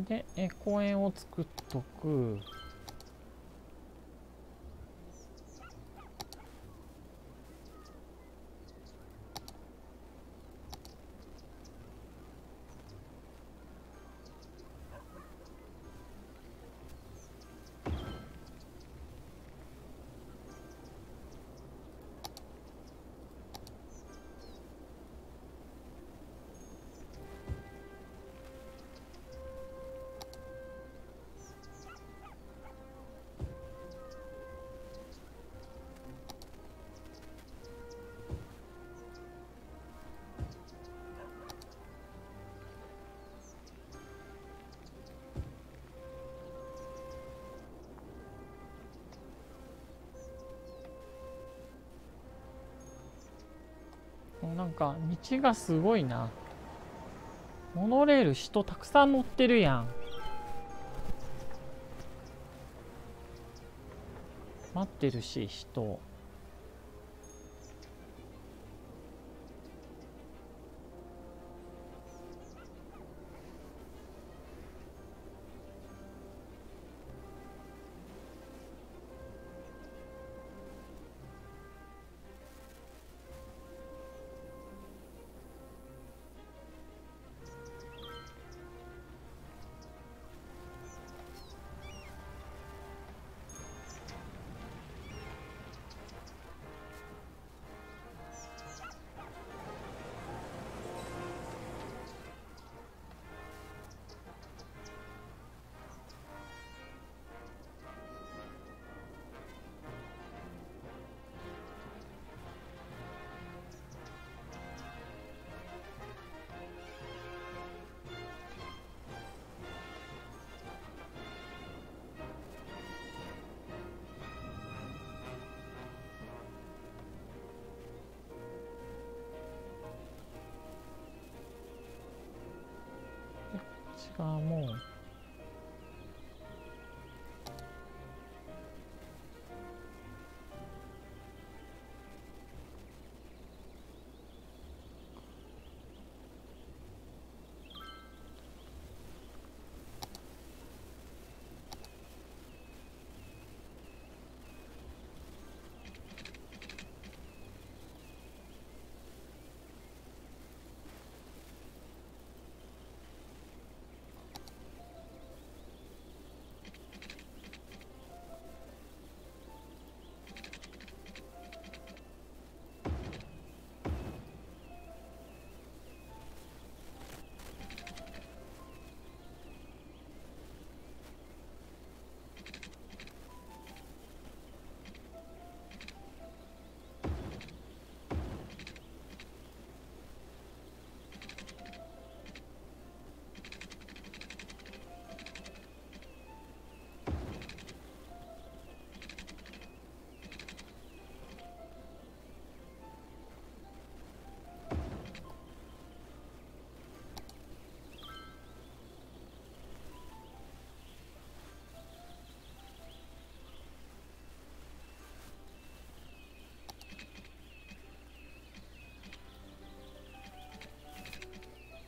で、え公園を作っとく。か道がすごいな。モノレール人たくさん乗ってるやん。待ってるし人。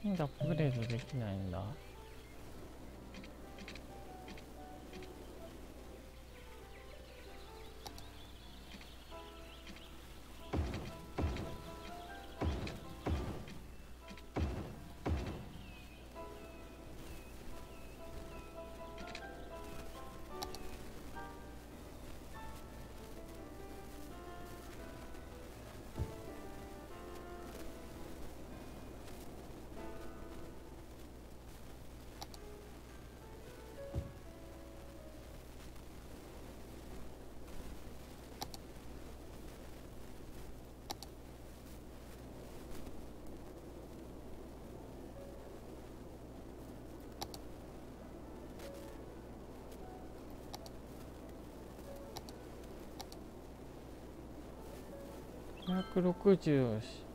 킹다 그래도 느낌이 아니다. 160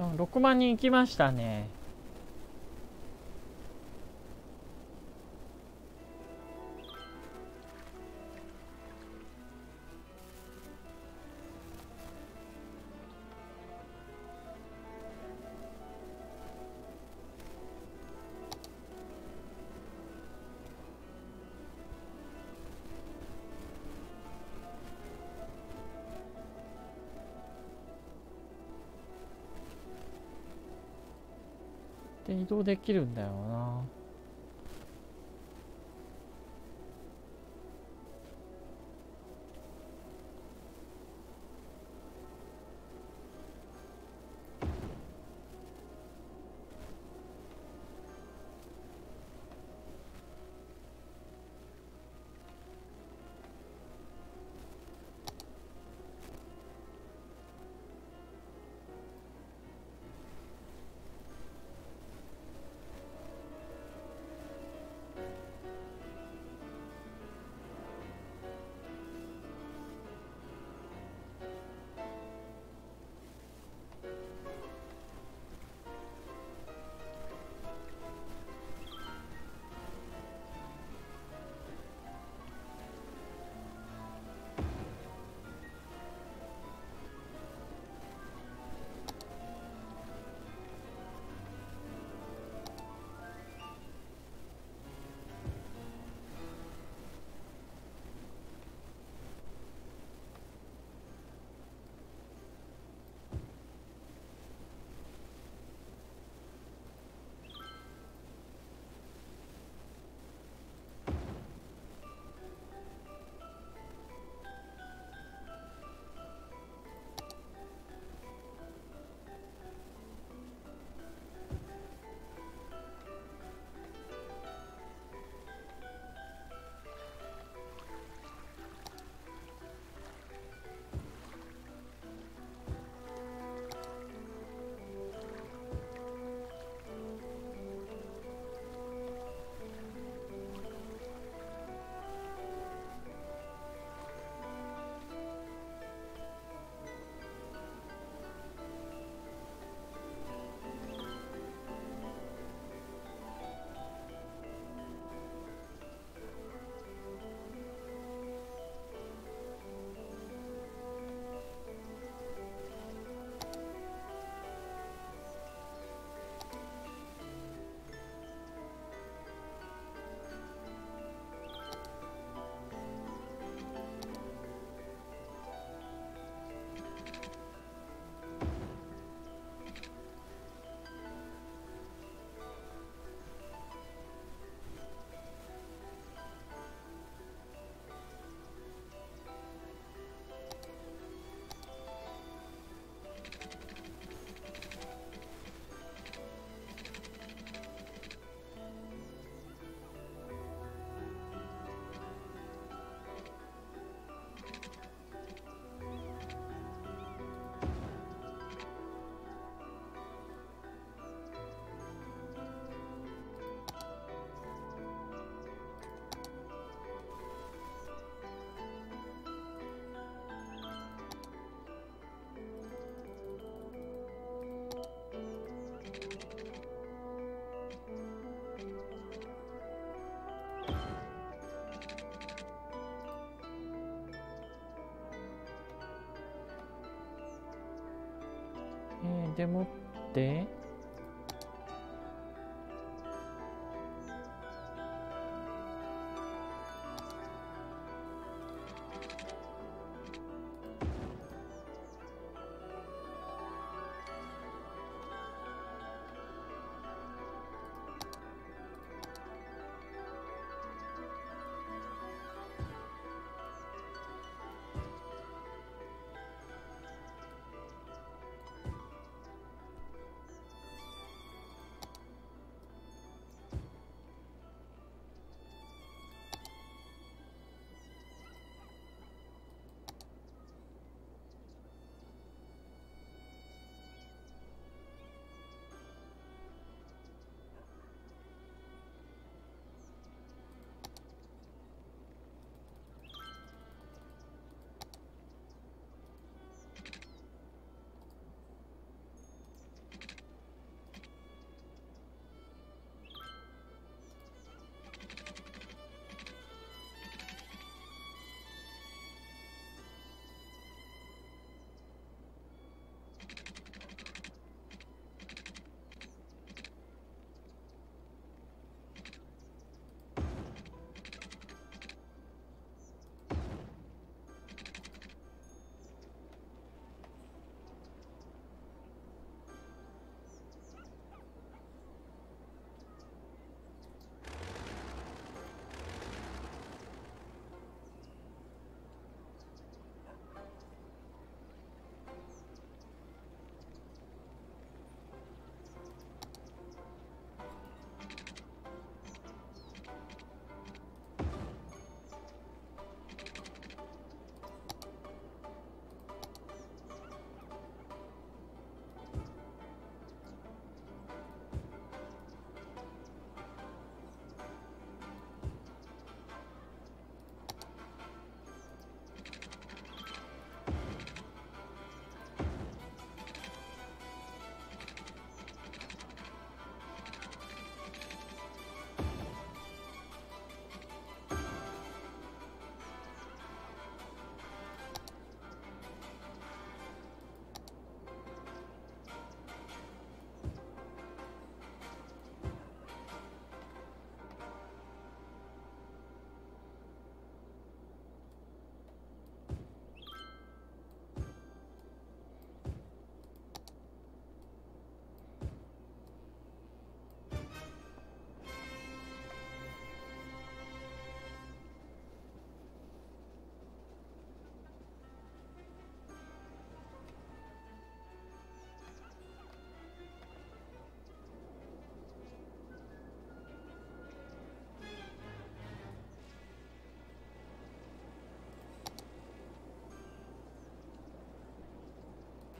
6万人行きましたね。動できるんだよでもって？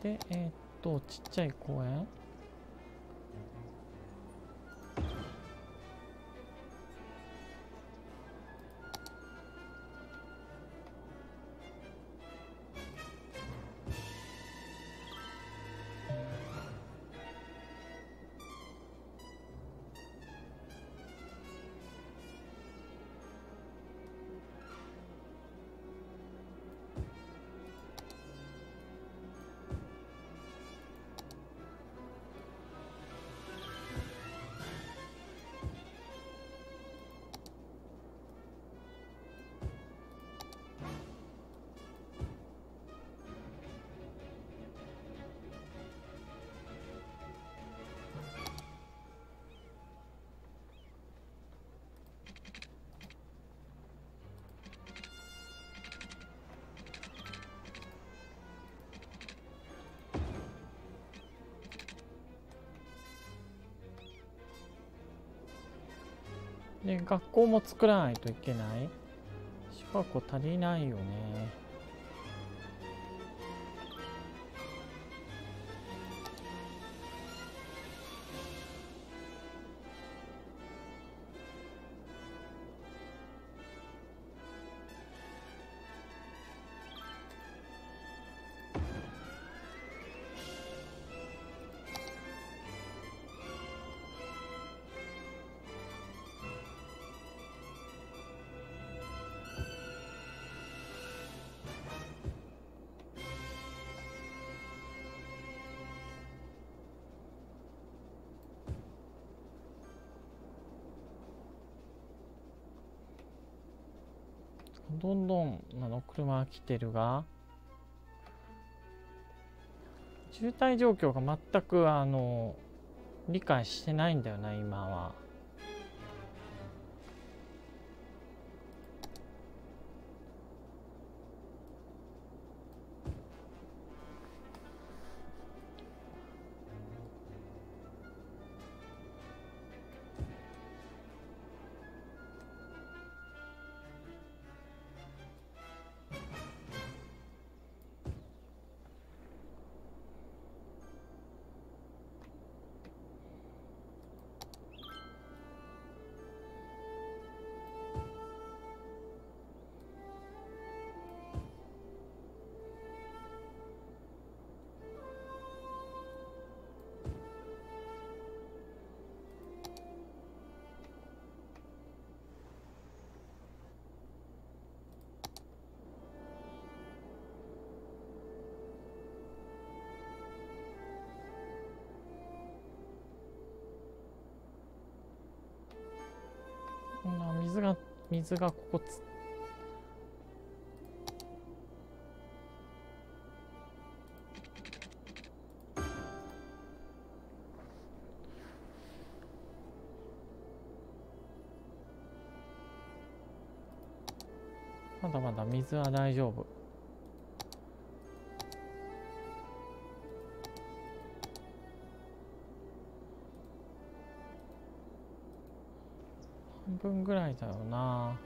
でえーっとちっちゃい公園。学校も作らないといけない。小学校足りないよね。は来てるが渋滞状況が全くあの理解してないんだよな今は。水がここつまだまだ水は大丈夫。分ぐらいだよなうな。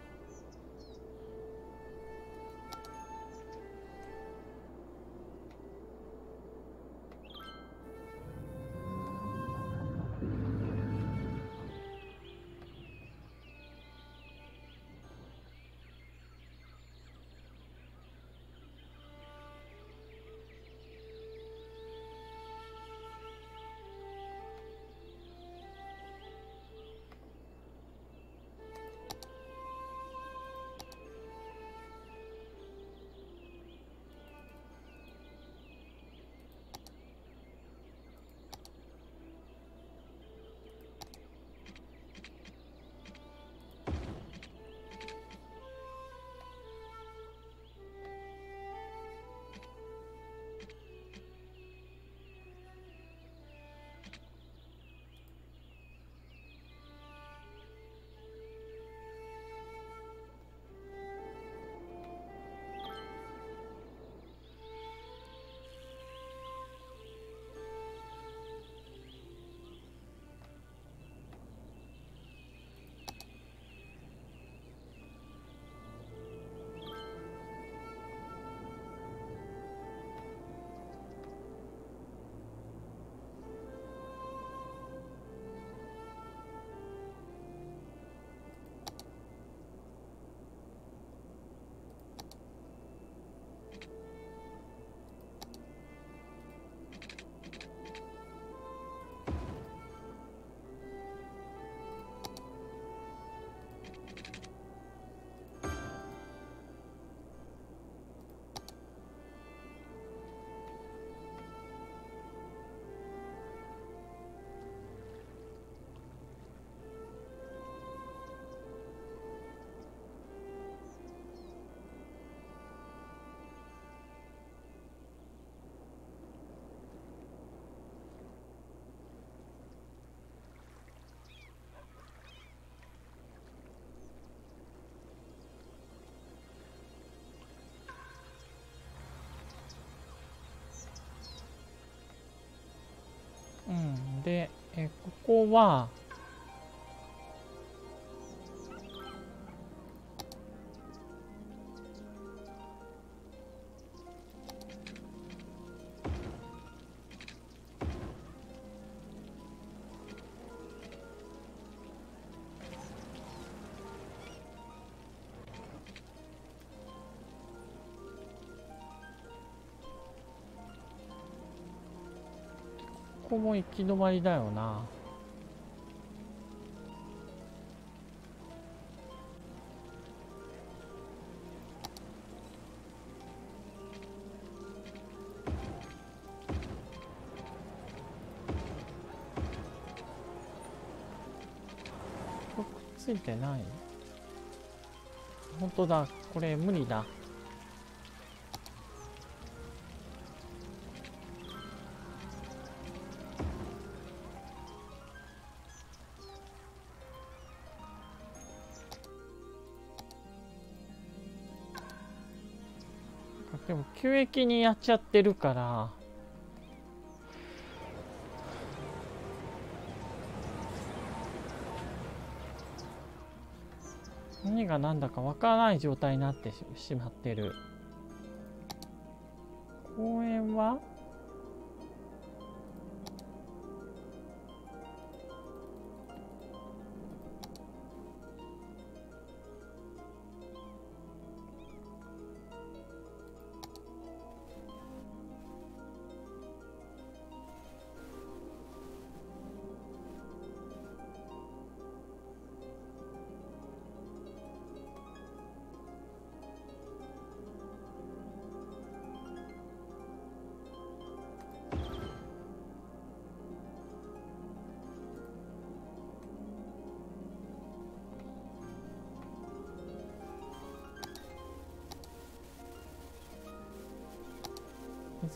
でえここはも行き止まりだよな。くっついてない？本当だこれ無理だ。急激にやっちゃってるから。何が何だかわからない状態になってししまってる。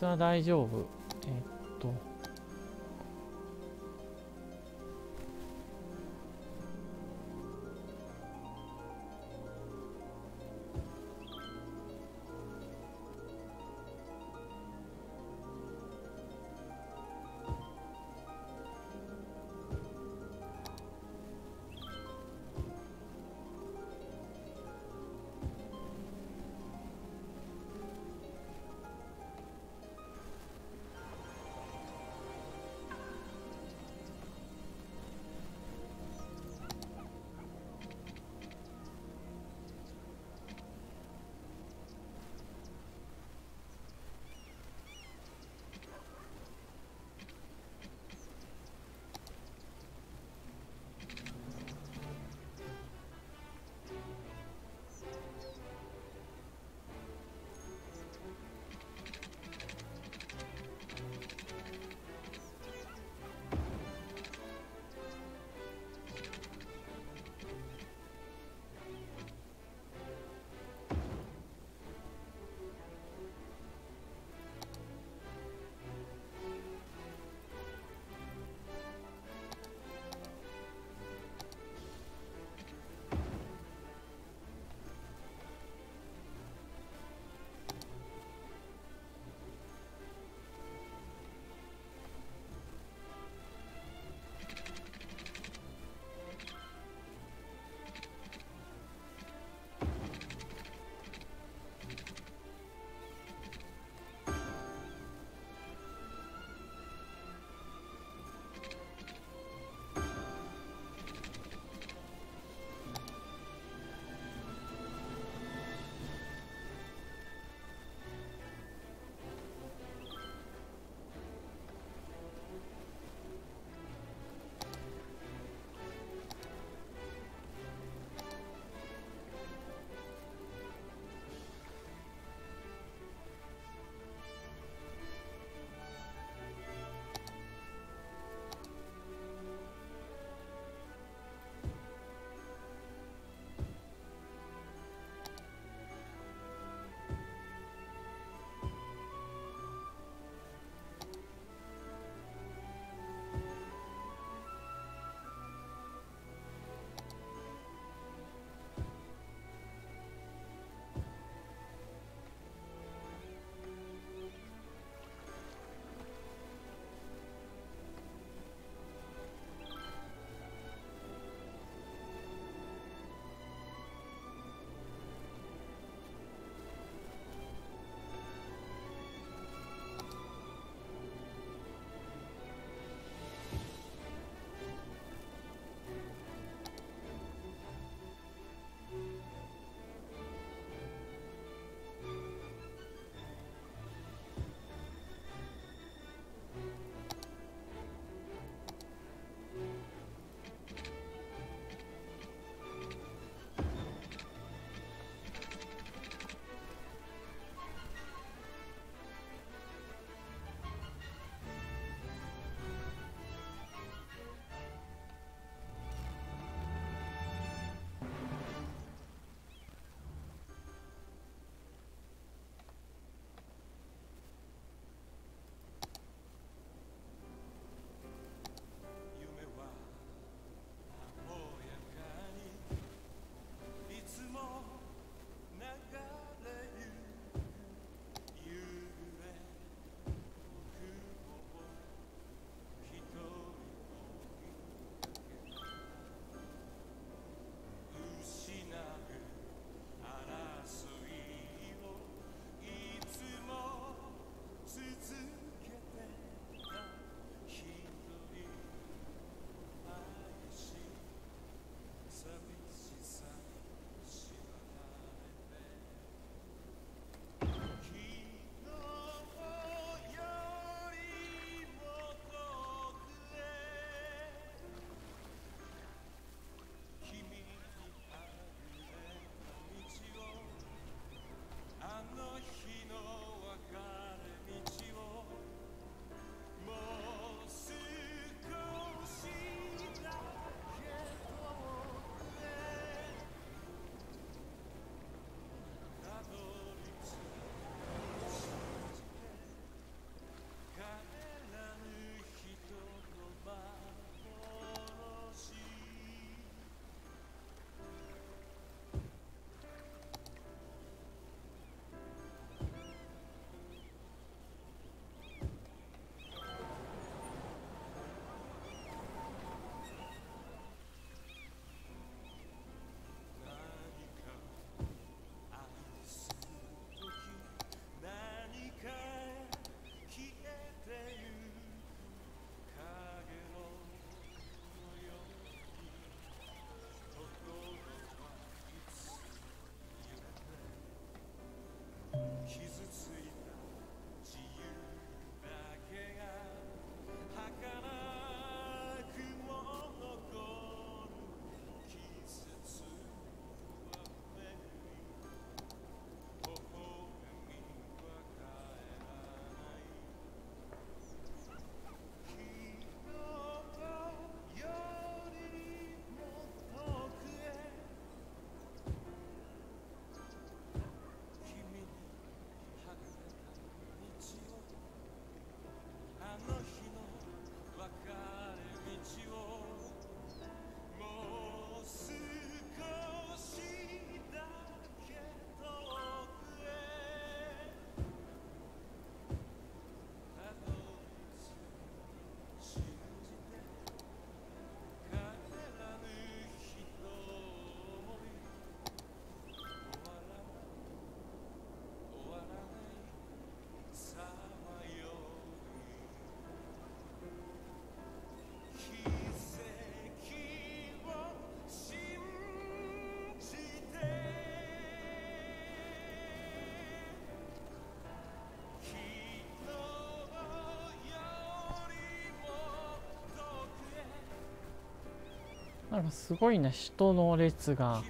は大丈夫。すごいな人の列が。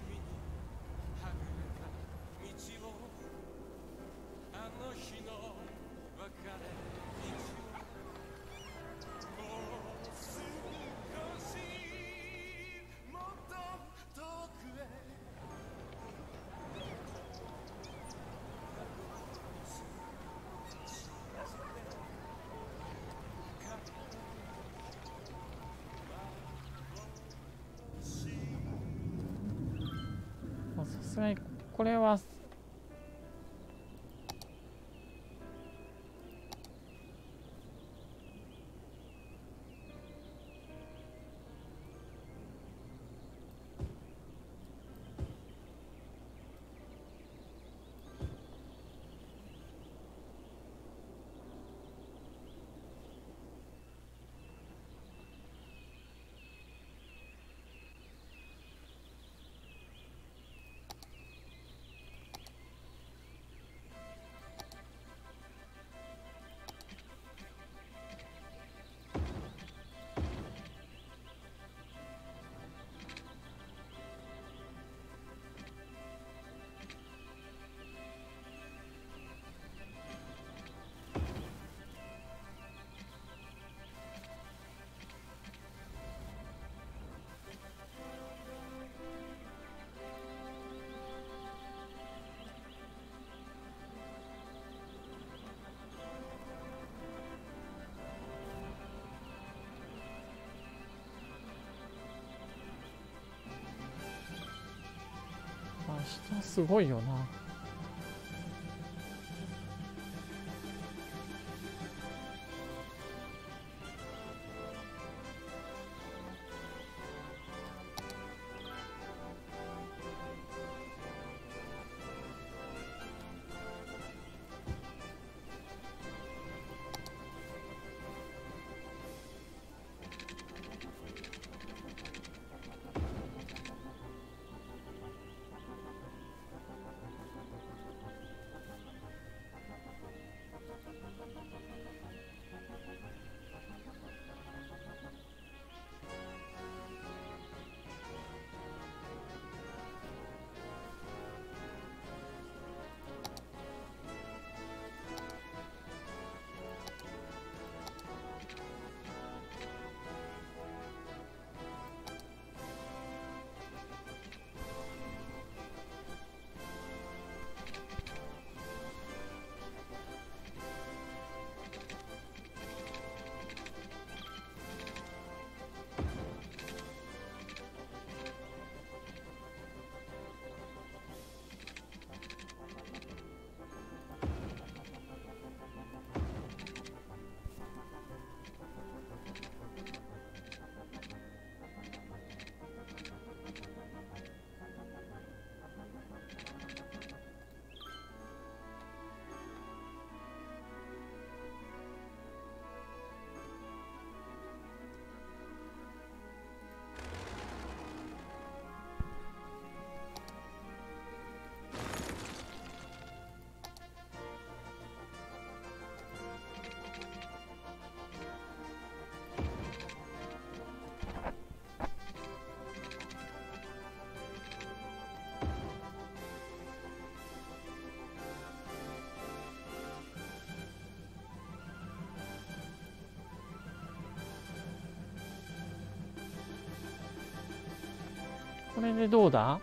人すごいよな。これでどうだ？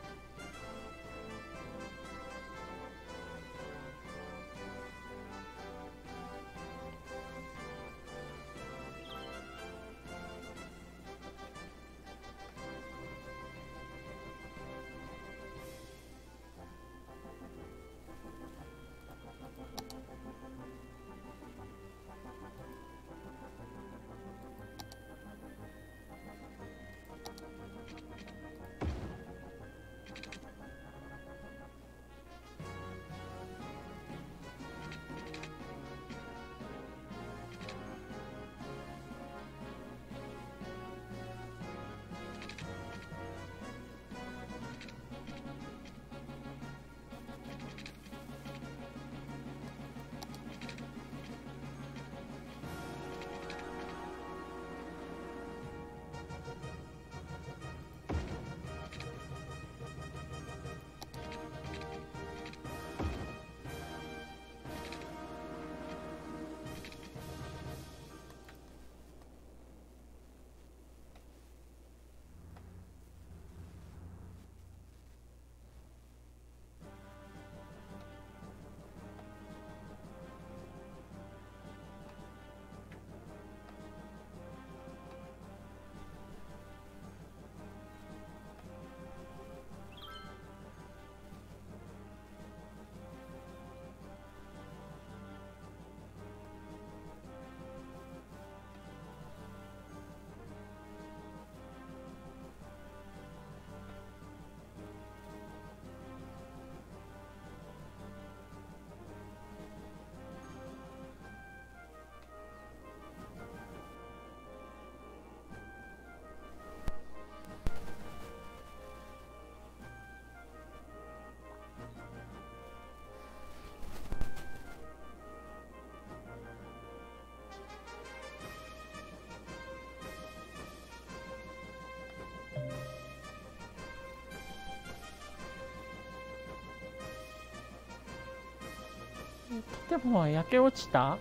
建物は焼け落ちた？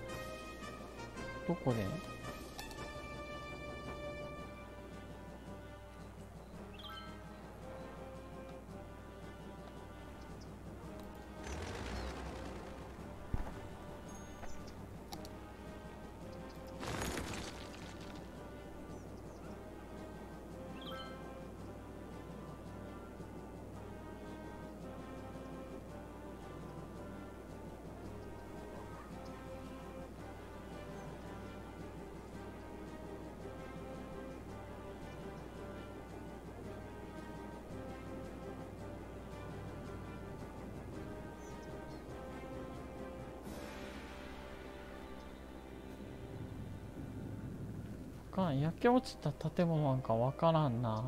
どこで？け落ちた建物なんかわからんな。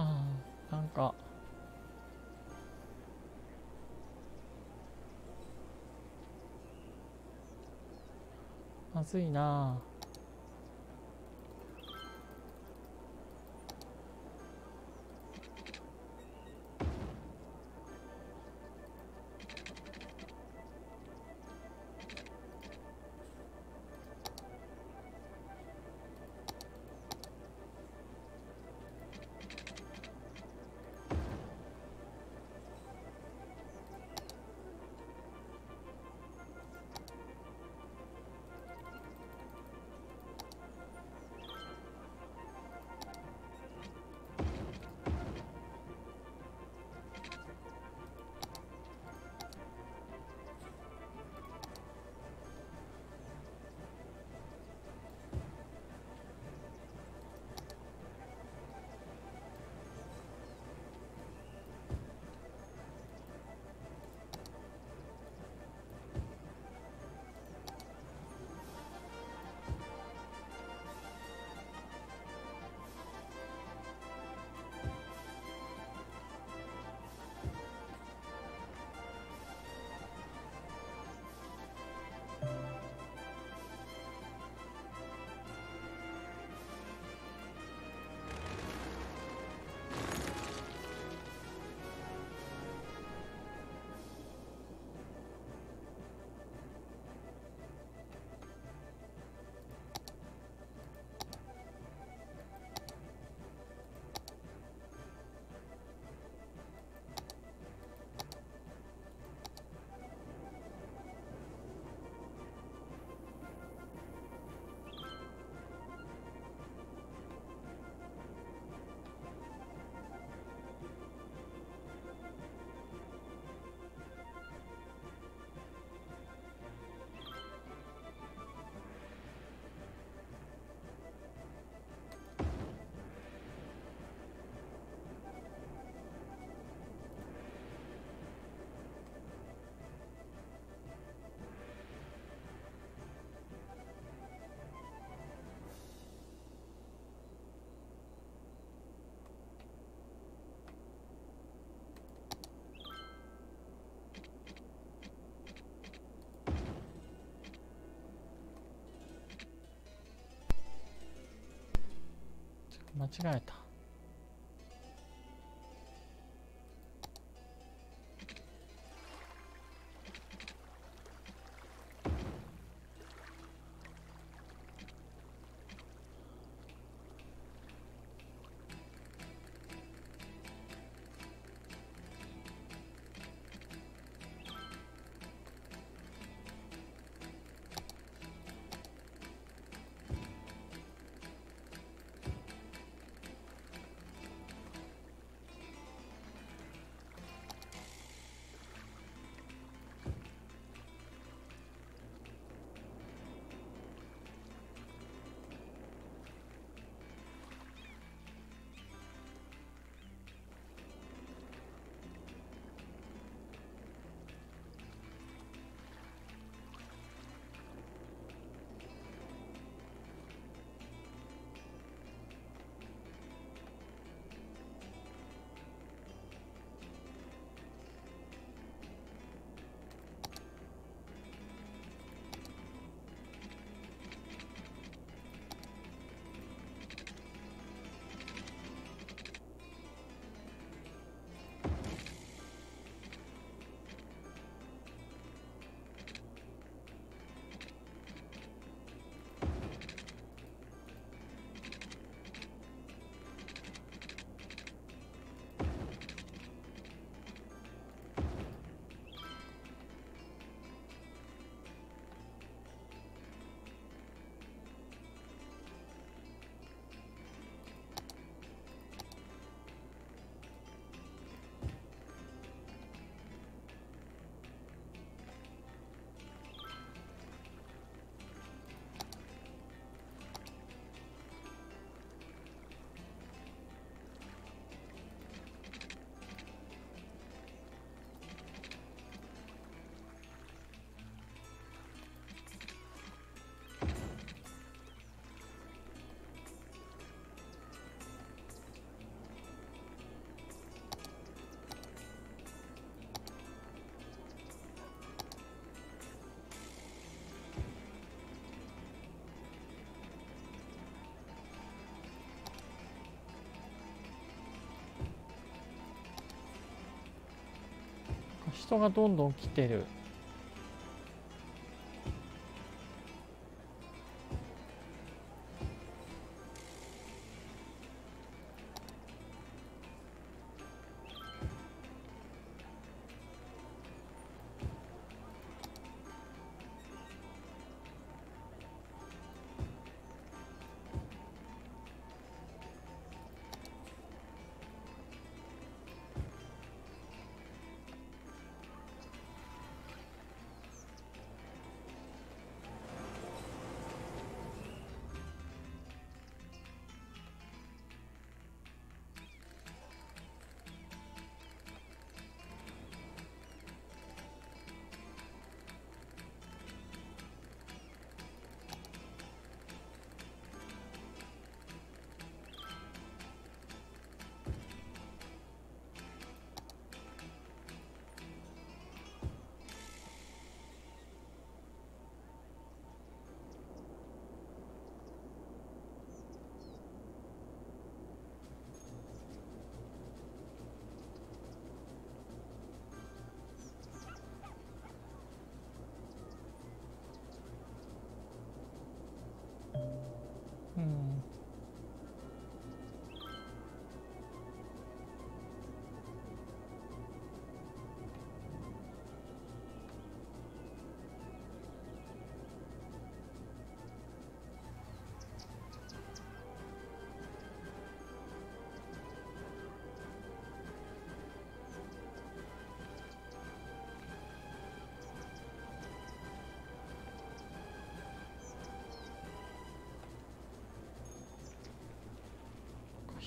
ああなんか。まずいな間違えた。人がどんどん来てる。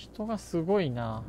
人がすごいな。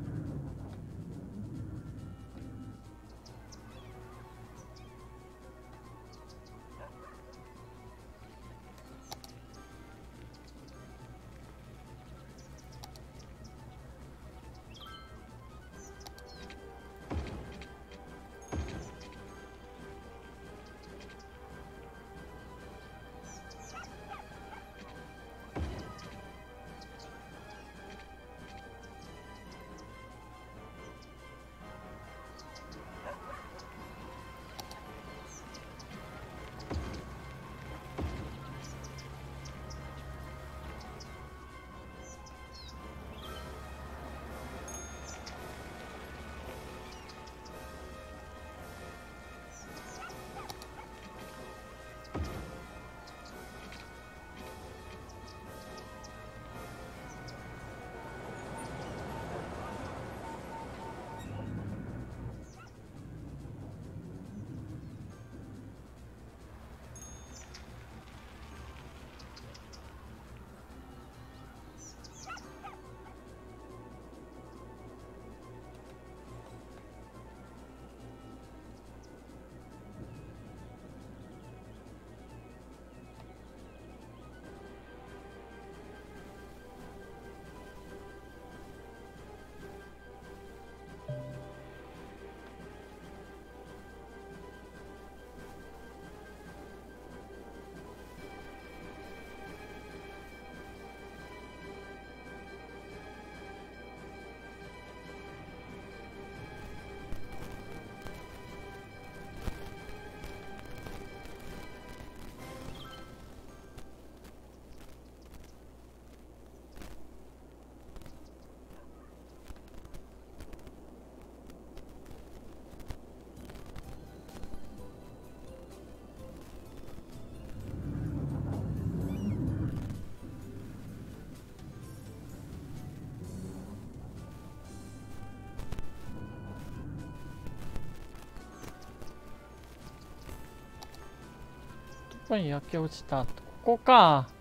こに焼け落ちたここか。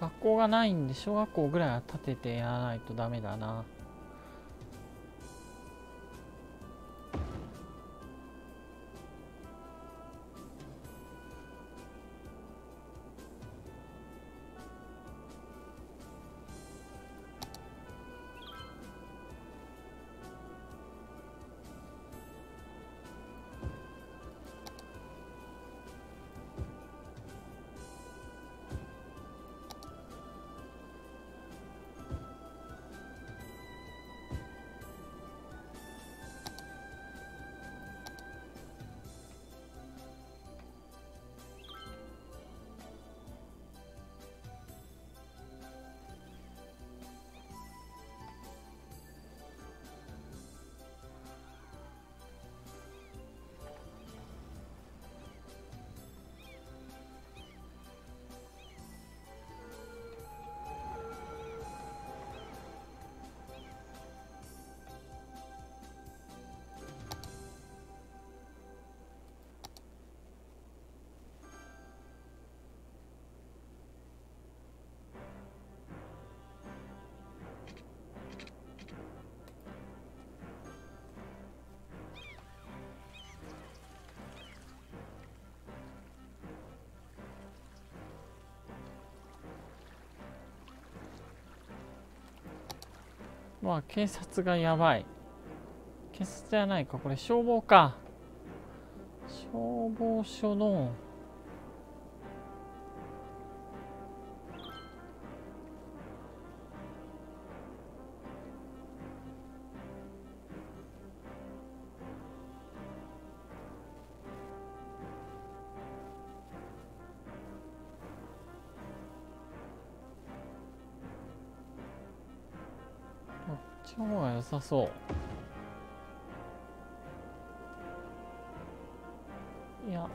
学校がないんで小学校ぐらいは建ててやらないとダメだな。まあ警察がやばい。警察じゃないか。これ消防か。消防署のさそう。いや。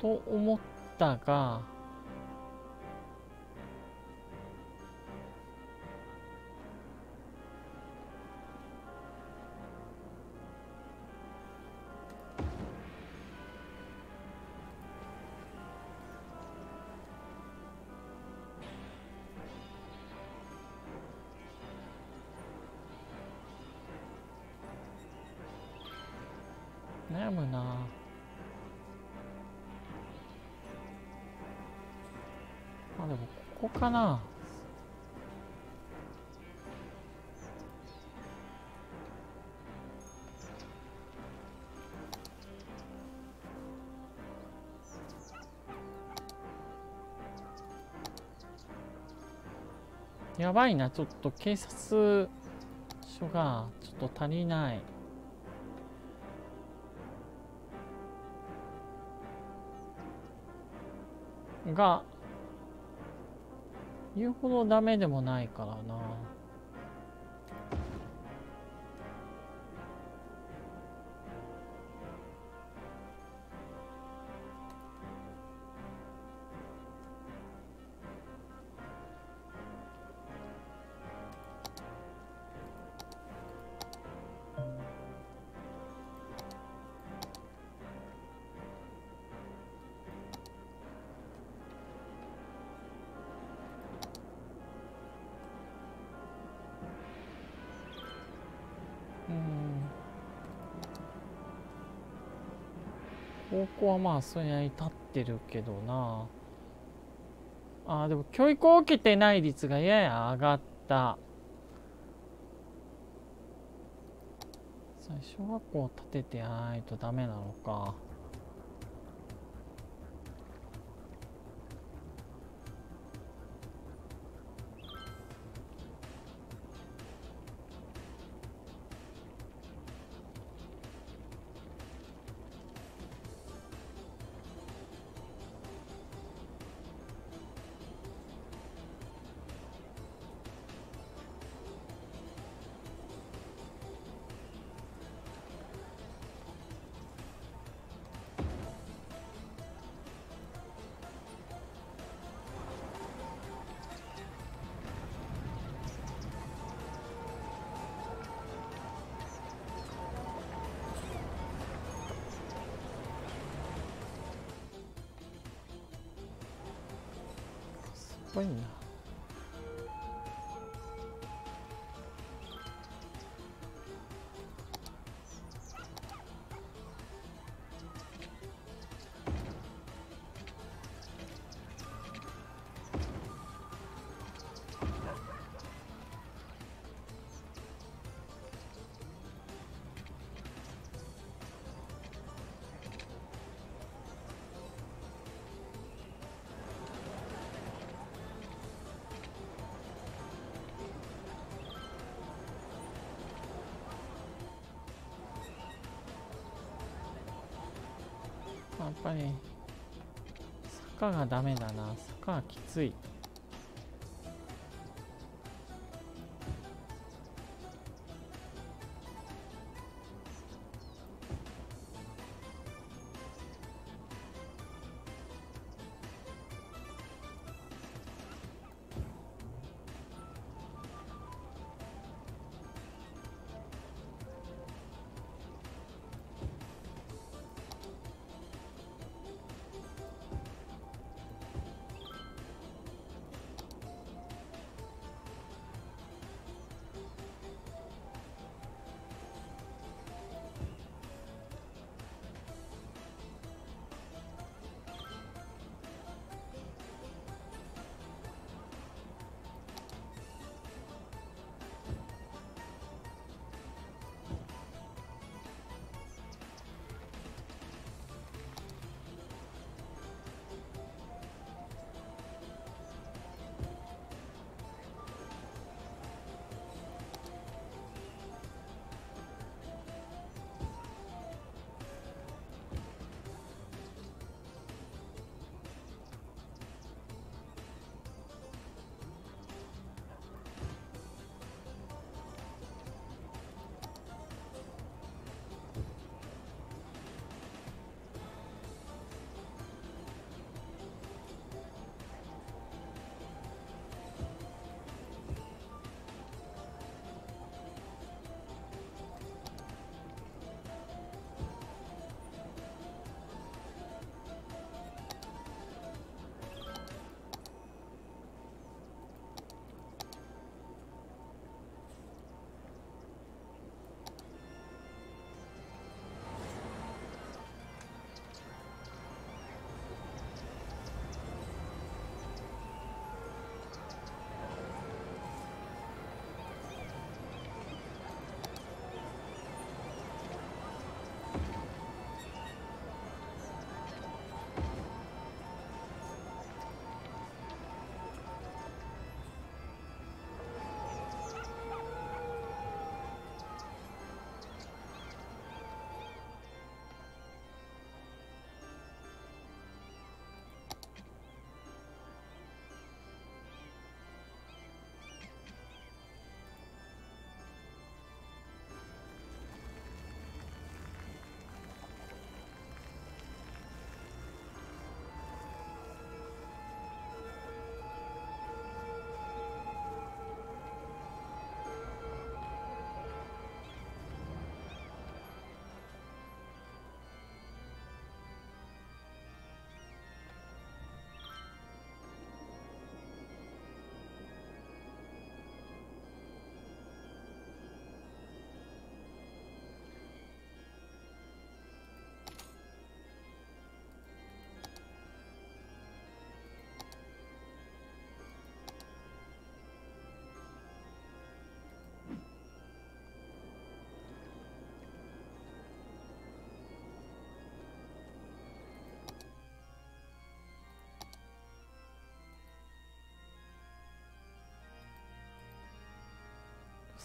と思ったが。な。やばいな。ちょっと警察署がちょっと足りない。が言うほどダメでもないからな。高校はまあそれなりに立ってるけどな。あでも教育を受けてない率がやや上がった。最小学校を建ててやないとダメなのか。ぱり坂がダメだな。坂はきつい。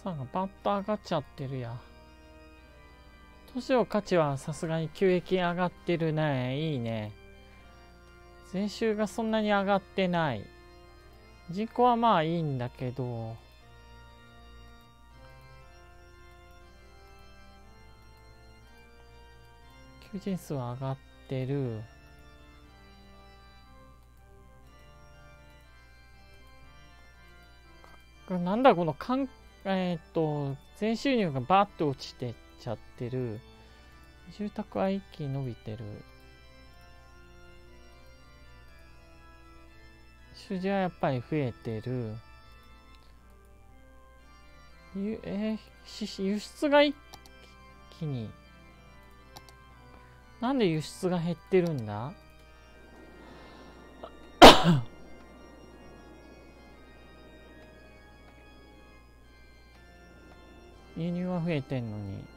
産がバッと上がっちゃってるや。年を価値はさすがに急激に上がってるね。いいね。税収がそんなに上がってない。人口はまあいいんだけど。求人数は上がってる。なんだこのかん、えーっと、全収入がバーッと落ちてっちゃってる。住宅は一気に伸びてる。数字はやっぱり増えてる。ゆえー輸出が一気に。なんで輸出が減ってるんだ？輸入は増えてんのに。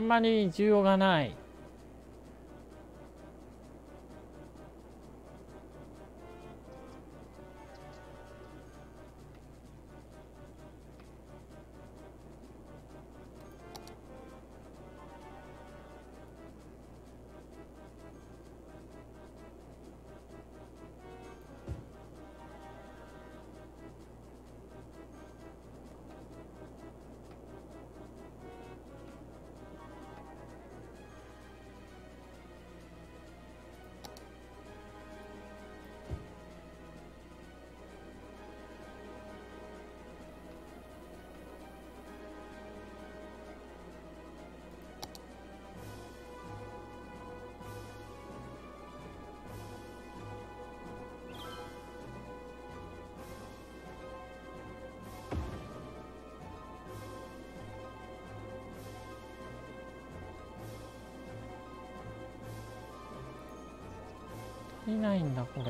んまり需要がない。足りな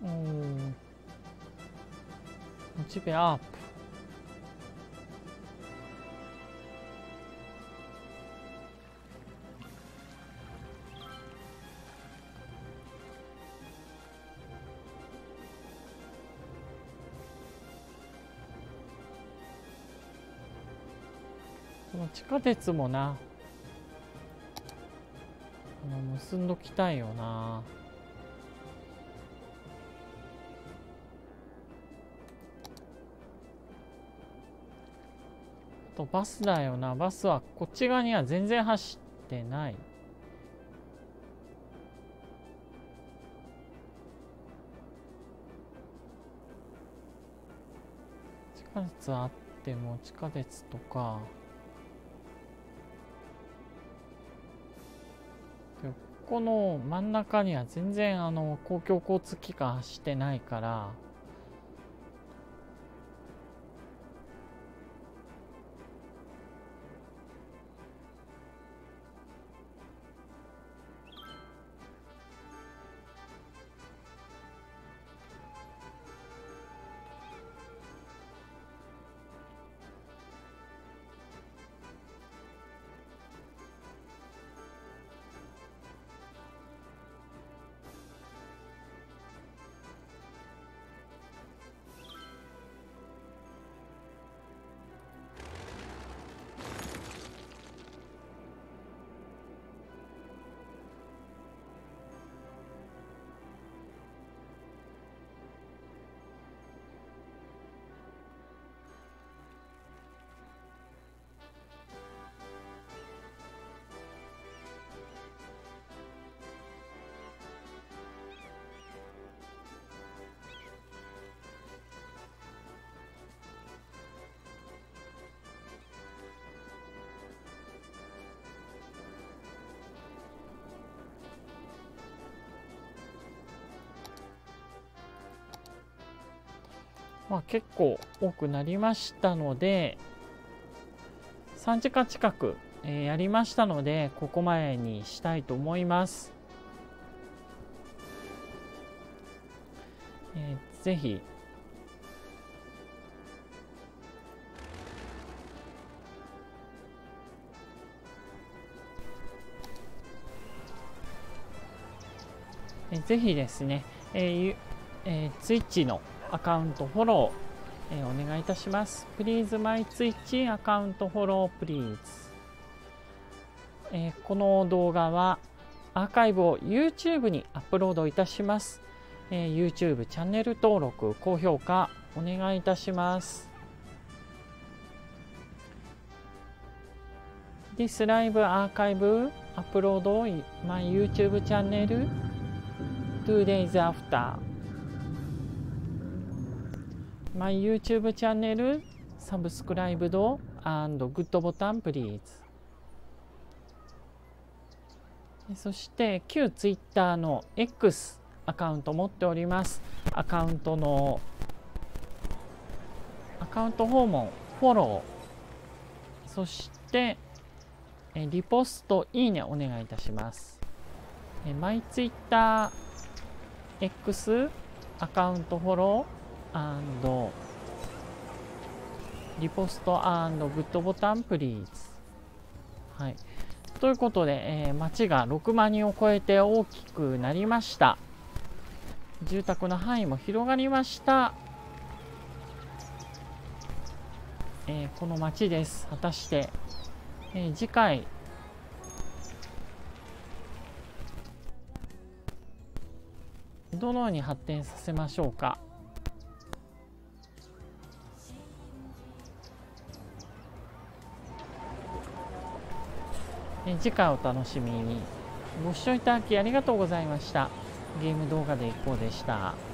これおーモチベアップ。この地下鉄もな。あの結んどきたいよな。とバスだよな。バスはこっち側には全然走ってない。地下鉄あっても地下鉄とか。ここの真ん中には全然あの公共交通機関走ってないから。まあ結構多くなりましたので3時間近く、えーやりましたのでここまでにしたいと思います、えーぜひ。えぜひですね、えーゆえー、Twitch のアカウントフォロー、えーお願いいたします。Please my Twitch アカウントフォロー Please、えーこの動画はアーカイブを YouTube にアップロードいたします。えー YouTube チャンネル登録、高評価お願いいたします。This live archive upload my YouTube channel two days after my YouTube channel subscribed and good button please. そして旧 Twitter の X アカウント持っております。アカウントのアカウント訪問フォロー。そしてえリポストいいねお願いいたします。マイ Twitter X アカウントフォロー。アンドリポストアンドグッドボタンプリーズ。はい。ということで、えー街が6万人を超えて大きくなりました。住宅の範囲も広がりました、えーこの街です。果たして、えー次回どのように発展させましょうか。次回お楽しみに。ご視聴いただきありがとうございました。ゲーム動画でいこうでした。